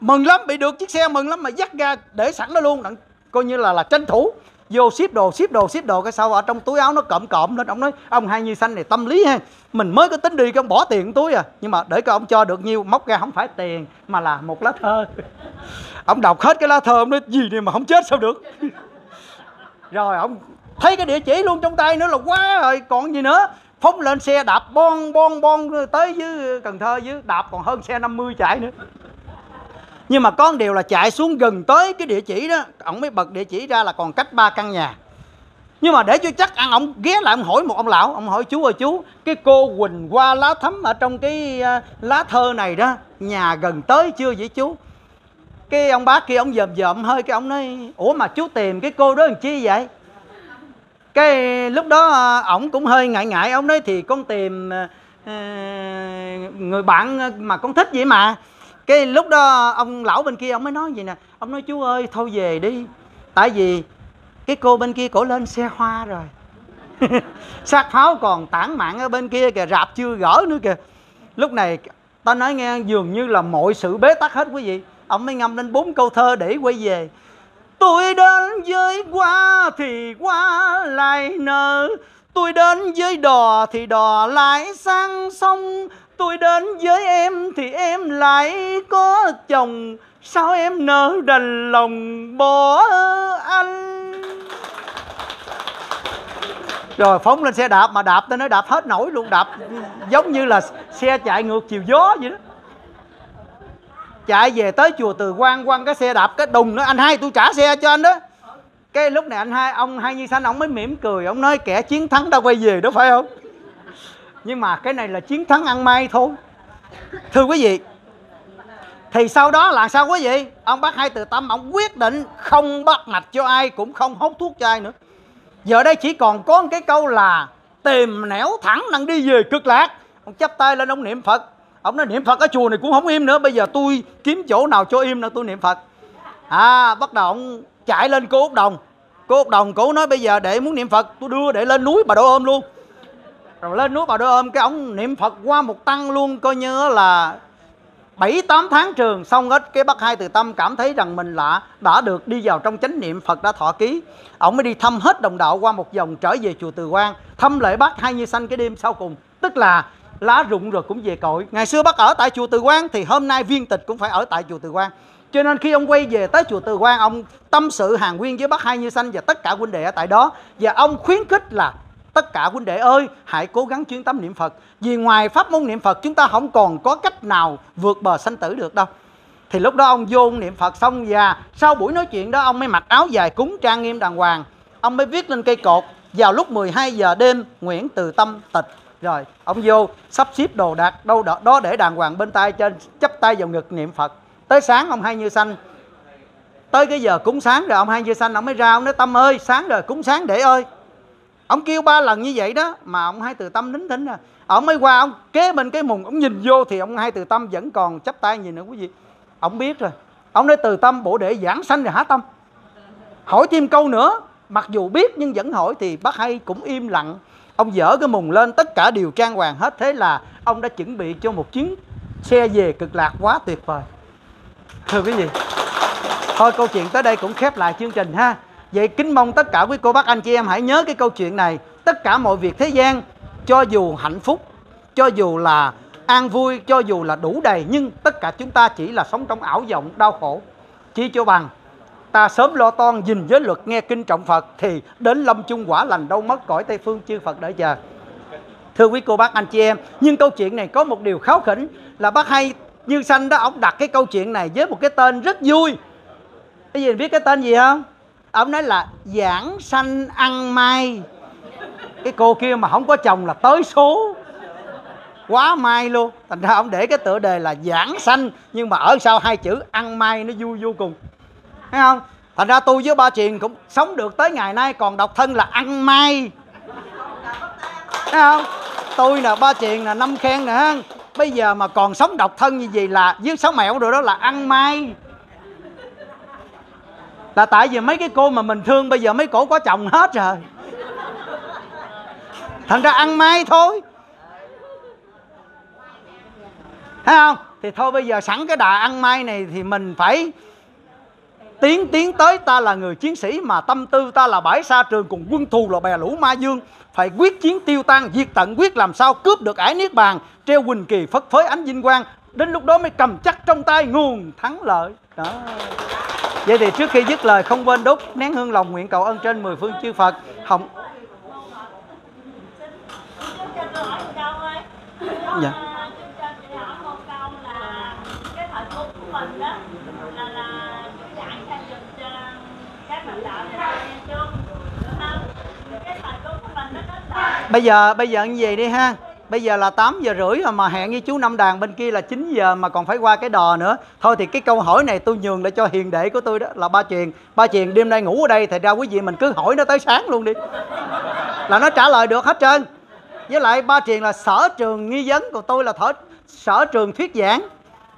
Mừng lắm, bị được chiếc xe mừng lắm mà dắt ra để sẵn nó luôn. Coi như là là tranh thủ vô ship đồ ship đồ ship đồ, cái sau ở trong túi áo nó cộm cộm lên. Ông nói, ông hai như xanh này, tâm lý ha. Mình mới có tính đi cái ông bỏ tiền túi à. Nhưng mà để cho ông cho được nhiêu, móc ra không phải tiền, mà là một lá thơ. Ông đọc hết cái lá thơ, ông nói, gì này mà không chết sao được? Rồi ông thấy cái địa chỉ luôn trong tay nữa là quá rồi, còn gì nữa? Phóng lên xe đạp, bon bon bon, tới dưới Cần Thơ dưới, đạp còn hơn xe 50 chạy nữa nhưng mà có một điều là chạy xuống gần tới cái địa chỉ đó ông mới bật địa chỉ ra là còn cách ba căn nhà. Nhưng mà để cho chắc ăn ông ghé lại ông hỏi một ông lão ông hỏi chú ơi chú cái cô quỳnh qua lá thấm ở trong cái à, lá thơ này đó nhà gần tới chưa vậy chú? Cái ông bác kia ông dòm dòm hơi cái ông nói ủa mà chú tìm cái cô đó làm chi vậy? Cái lúc đó à, ổng cũng hơi ngại ngại ông nói thì con tìm uh, người bạn mà con thích vậy mà cái lúc đó ông lão bên kia ông mới nói gì nè, ông nói, chú ơi, thôi về đi. Tại vì cái cô bên kia cổ lên xe hoa rồi. Sát pháo còn tản mạng ở bên kia kìa, rạp chưa gỡ nữa kìa. Lúc này ta nói nghe, dường như là mọi sự bế tắc hết quý vị. Ông mới ngâm lên bốn câu thơ để quay về. Tôi đến với qua thì qua lại nợ tôi đến với đò thì đò lại sang sông tôi đến với em thì em lại có chồng. Sao em nỡ đành lòng bỏ anh? Rồi, phóng lên xe đạp mà đạp tôi nói đạp hết nổi luôn, đạp giống như là xe chạy ngược chiều gió vậy đó. Chạy về tới chùa từ quan quăng cái xe đạp cái đùng nữa anh hai, tôi trả xe cho anh đó. Cái lúc này anh hai, ông hai như xanh ông mới mỉm cười, ông nói, kẻ chiến thắng đã quay về đó, phải không? Nhưng mà cái này là chiến thắng ăn may thôi. Thưa quý vị, thì sau đó là sao quý vị? Ông bác hai từ tâm, ông quyết định không bắt mạch cho ai, cũng không hút thuốc cho ai nữa. Giờ đây chỉ còn có một cái câu là tìm nẻo thẳng năng đi về cực lạc. Ông chắp tay lên, ông niệm phật. Ông nói niệm phật ở chùa này cũng không im nữa. Bây giờ tôi kiếm chỗ nào cho im nữa, tôi niệm phật. À bắt đầu ông chạy lên cô út đồng. Cô út đồng cổ nói bây giờ để muốn niệm phật, tôi đưa để lên núi bà đổ ôm luôn rồi lên núi bà đô ôm cái ông niệm phật qua một tăng luôn, coi như là bảy, tám tháng trường, xong hết cái bác hai từ tâm cảm thấy rằng mình là đã được đi vào trong chánh niệm Phật đã thọ ký. Ông mới đi thăm hết đồng đạo qua một vòng trở về chùa Từ Quang, thăm lại bác hai như xanh cái đêm sau cùng. Tức là lá rụng rồi cũng về cội. Ngày xưa bác ở tại chùa Từ Quang thì hôm nay viên tịch cũng phải ở tại chùa Từ Quang. Cho nên khi ông quay về tới chùa Từ Quang, ông tâm sự hàng nguyên với bác hai như xanh và tất cả huynh đệ ở tại đó. Và ông khuyến khích là tất cả huynh đệ ơi hãy cố gắng chuyên tâm niệm Phật. Vì ngoài pháp môn niệm Phật chúng ta không còn có cách nào vượt bờ sanh tử được đâu. Thì lúc đó ông vô niệm Phật xong và sau buổi nói chuyện đó ông mới mặc áo dài cúng trang nghiêm đàng hoàng. Ông mới viết lên cây cột vào lúc 12 giờ đêm Nguyễn Từ Tâm tịch. Rồi ông vô sắp xếp đồ đạc đâu đó, đó để đàng hoàng bên tay trên chấp tay vào ngực niệm Phật. Tới sáng ông hay như xanh tới cái giờ cúng sáng rồi ông hay như xanh ông mới ra ông nói tâm ơi sáng rồi cúng sáng để ơi ông kêu ba lần như vậy đó, mà ông hai từ tâm nín thính à. Ông mới qua ông kế bên cái mùng, ông nhìn vô thì ông hai từ tâm vẫn còn chấp tay nhìn nữa, quý vị. Ông biết rồi. Ông nói từ tâm bổ để giảng sanh rồi hả tâm. Hỏi thêm câu nữa, mặc dù biết nhưng vẫn hỏi thì bác hai cũng im lặng. Ông dở cái mùng lên tất cả đều trang hoàng hết thế là ông đã chuẩn bị cho một chuyến xe về cực lạc quá tuyệt vời. Thưa quý vị, thôi câu chuyện tới đây cũng khép lại chương trình ha. Vậy kính mong tất cả quý cô bác, anh chị em hãy nhớ cái câu chuyện này. Tất cả mọi việc thế gian, Cho dù hạnh phúc, Cho dù là an vui, Cho dù là đủ đầy, Nhưng tất cả chúng ta chỉ là sống trong ảo vọng, đau khổ. Chỉ cho bằng, Ta sớm lo toan dình giới luật nghe kinh trọng Phật, Thì đến lâm chung quả lành đâu mất cõi Tây Phương chư Phật đợi chờ Thưa quý cô bác, anh chị em, Nhưng câu chuyện này có một điều kháo khỉnh Là bác hay Như Sanh đó, Ông đặt cái câu chuyện này với một cái tên rất vui. Cái gì, biết cái tên gì không? Ông nói là giảng sanh ăn mai cái cô kia mà không có chồng là tới số. Quá may luôn. Thành ra ông để cái tựa đề là giảng sanh, nhưng mà ở sau hai chữ ăn may nó vui vô cùng. Thấy không? Thành ra tôi với ba truyền cũng sống được tới ngày nay, còn độc thân là ăn may. Thấy không? Tôi là ba truyền là năm khen nè bây giờ mà còn sống độc thân như vậy là với sáu mẹo rồi đó là ăn may là tại vì mấy cái cô mà mình thương bây giờ mấy cổ có chồng hết rồi. Thành ra ăn may thôi. Thấy không? Thì thôi bây giờ sẵn cái đà ăn may này thì mình phải tiến tiến tới. Ta là người chiến sĩ mà tâm tư ta là bãi sa trường cùng quân thù là bè lũ ma dương. Phải quyết chiến tiêu tan, diệt tận quyết làm sao cướp được ải niết bàn, treo quỳnh kỳ phất phới ánh vinh quang. Đến lúc đó mới cầm chắc trong tay nguồn thắng lợi. Đó vậy thì trước khi dứt lời, không quên đốt nén hương lòng nguyện cầu ơn trên mười phương chư phật. Hồng dạ. Bây giờ bây giờ như vậy đi ha bây giờ là 8 giờ rưỡi mà hẹn với chú Năm Đàn bên kia là 9 giờ mà còn phải qua cái đò nữa. Thôi thì cái câu hỏi này tôi nhường lại cho hiền đệ của tôi đó là ba truyền ba truyền đêm nay ngủ ở đây thì ra quý vị mình cứ hỏi nó tới sáng luôn đi. Là nó trả lời được hết trơn. Với lại ba truyền là sở trường nghi vấn còn tôi là thở sở trường thuyết giảng.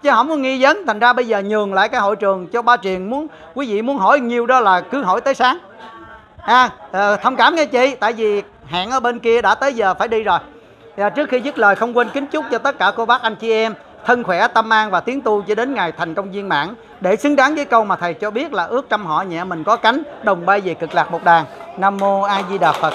Chứ không có nghi vấn thành ra bây giờ nhường lại cái hội trường cho ba truyền muốn quý vị muốn hỏi nhiều đó là cứ hỏi tới sáng. Ha à, thông cảm nghe chị tại vì hẹn ở bên kia đã tới giờ phải đi rồi và trước khi dứt lời không quên kính chúc cho tất cả cô bác, anh chị em thân khỏe, tâm an và tiến tu cho đến ngày thành công viên mãn. Để xứng đáng với câu mà thầy cho biết là ước trăm họ nhẹ mình có cánh, đồng bay về cực lạc một đàn nam mô a di đà phật.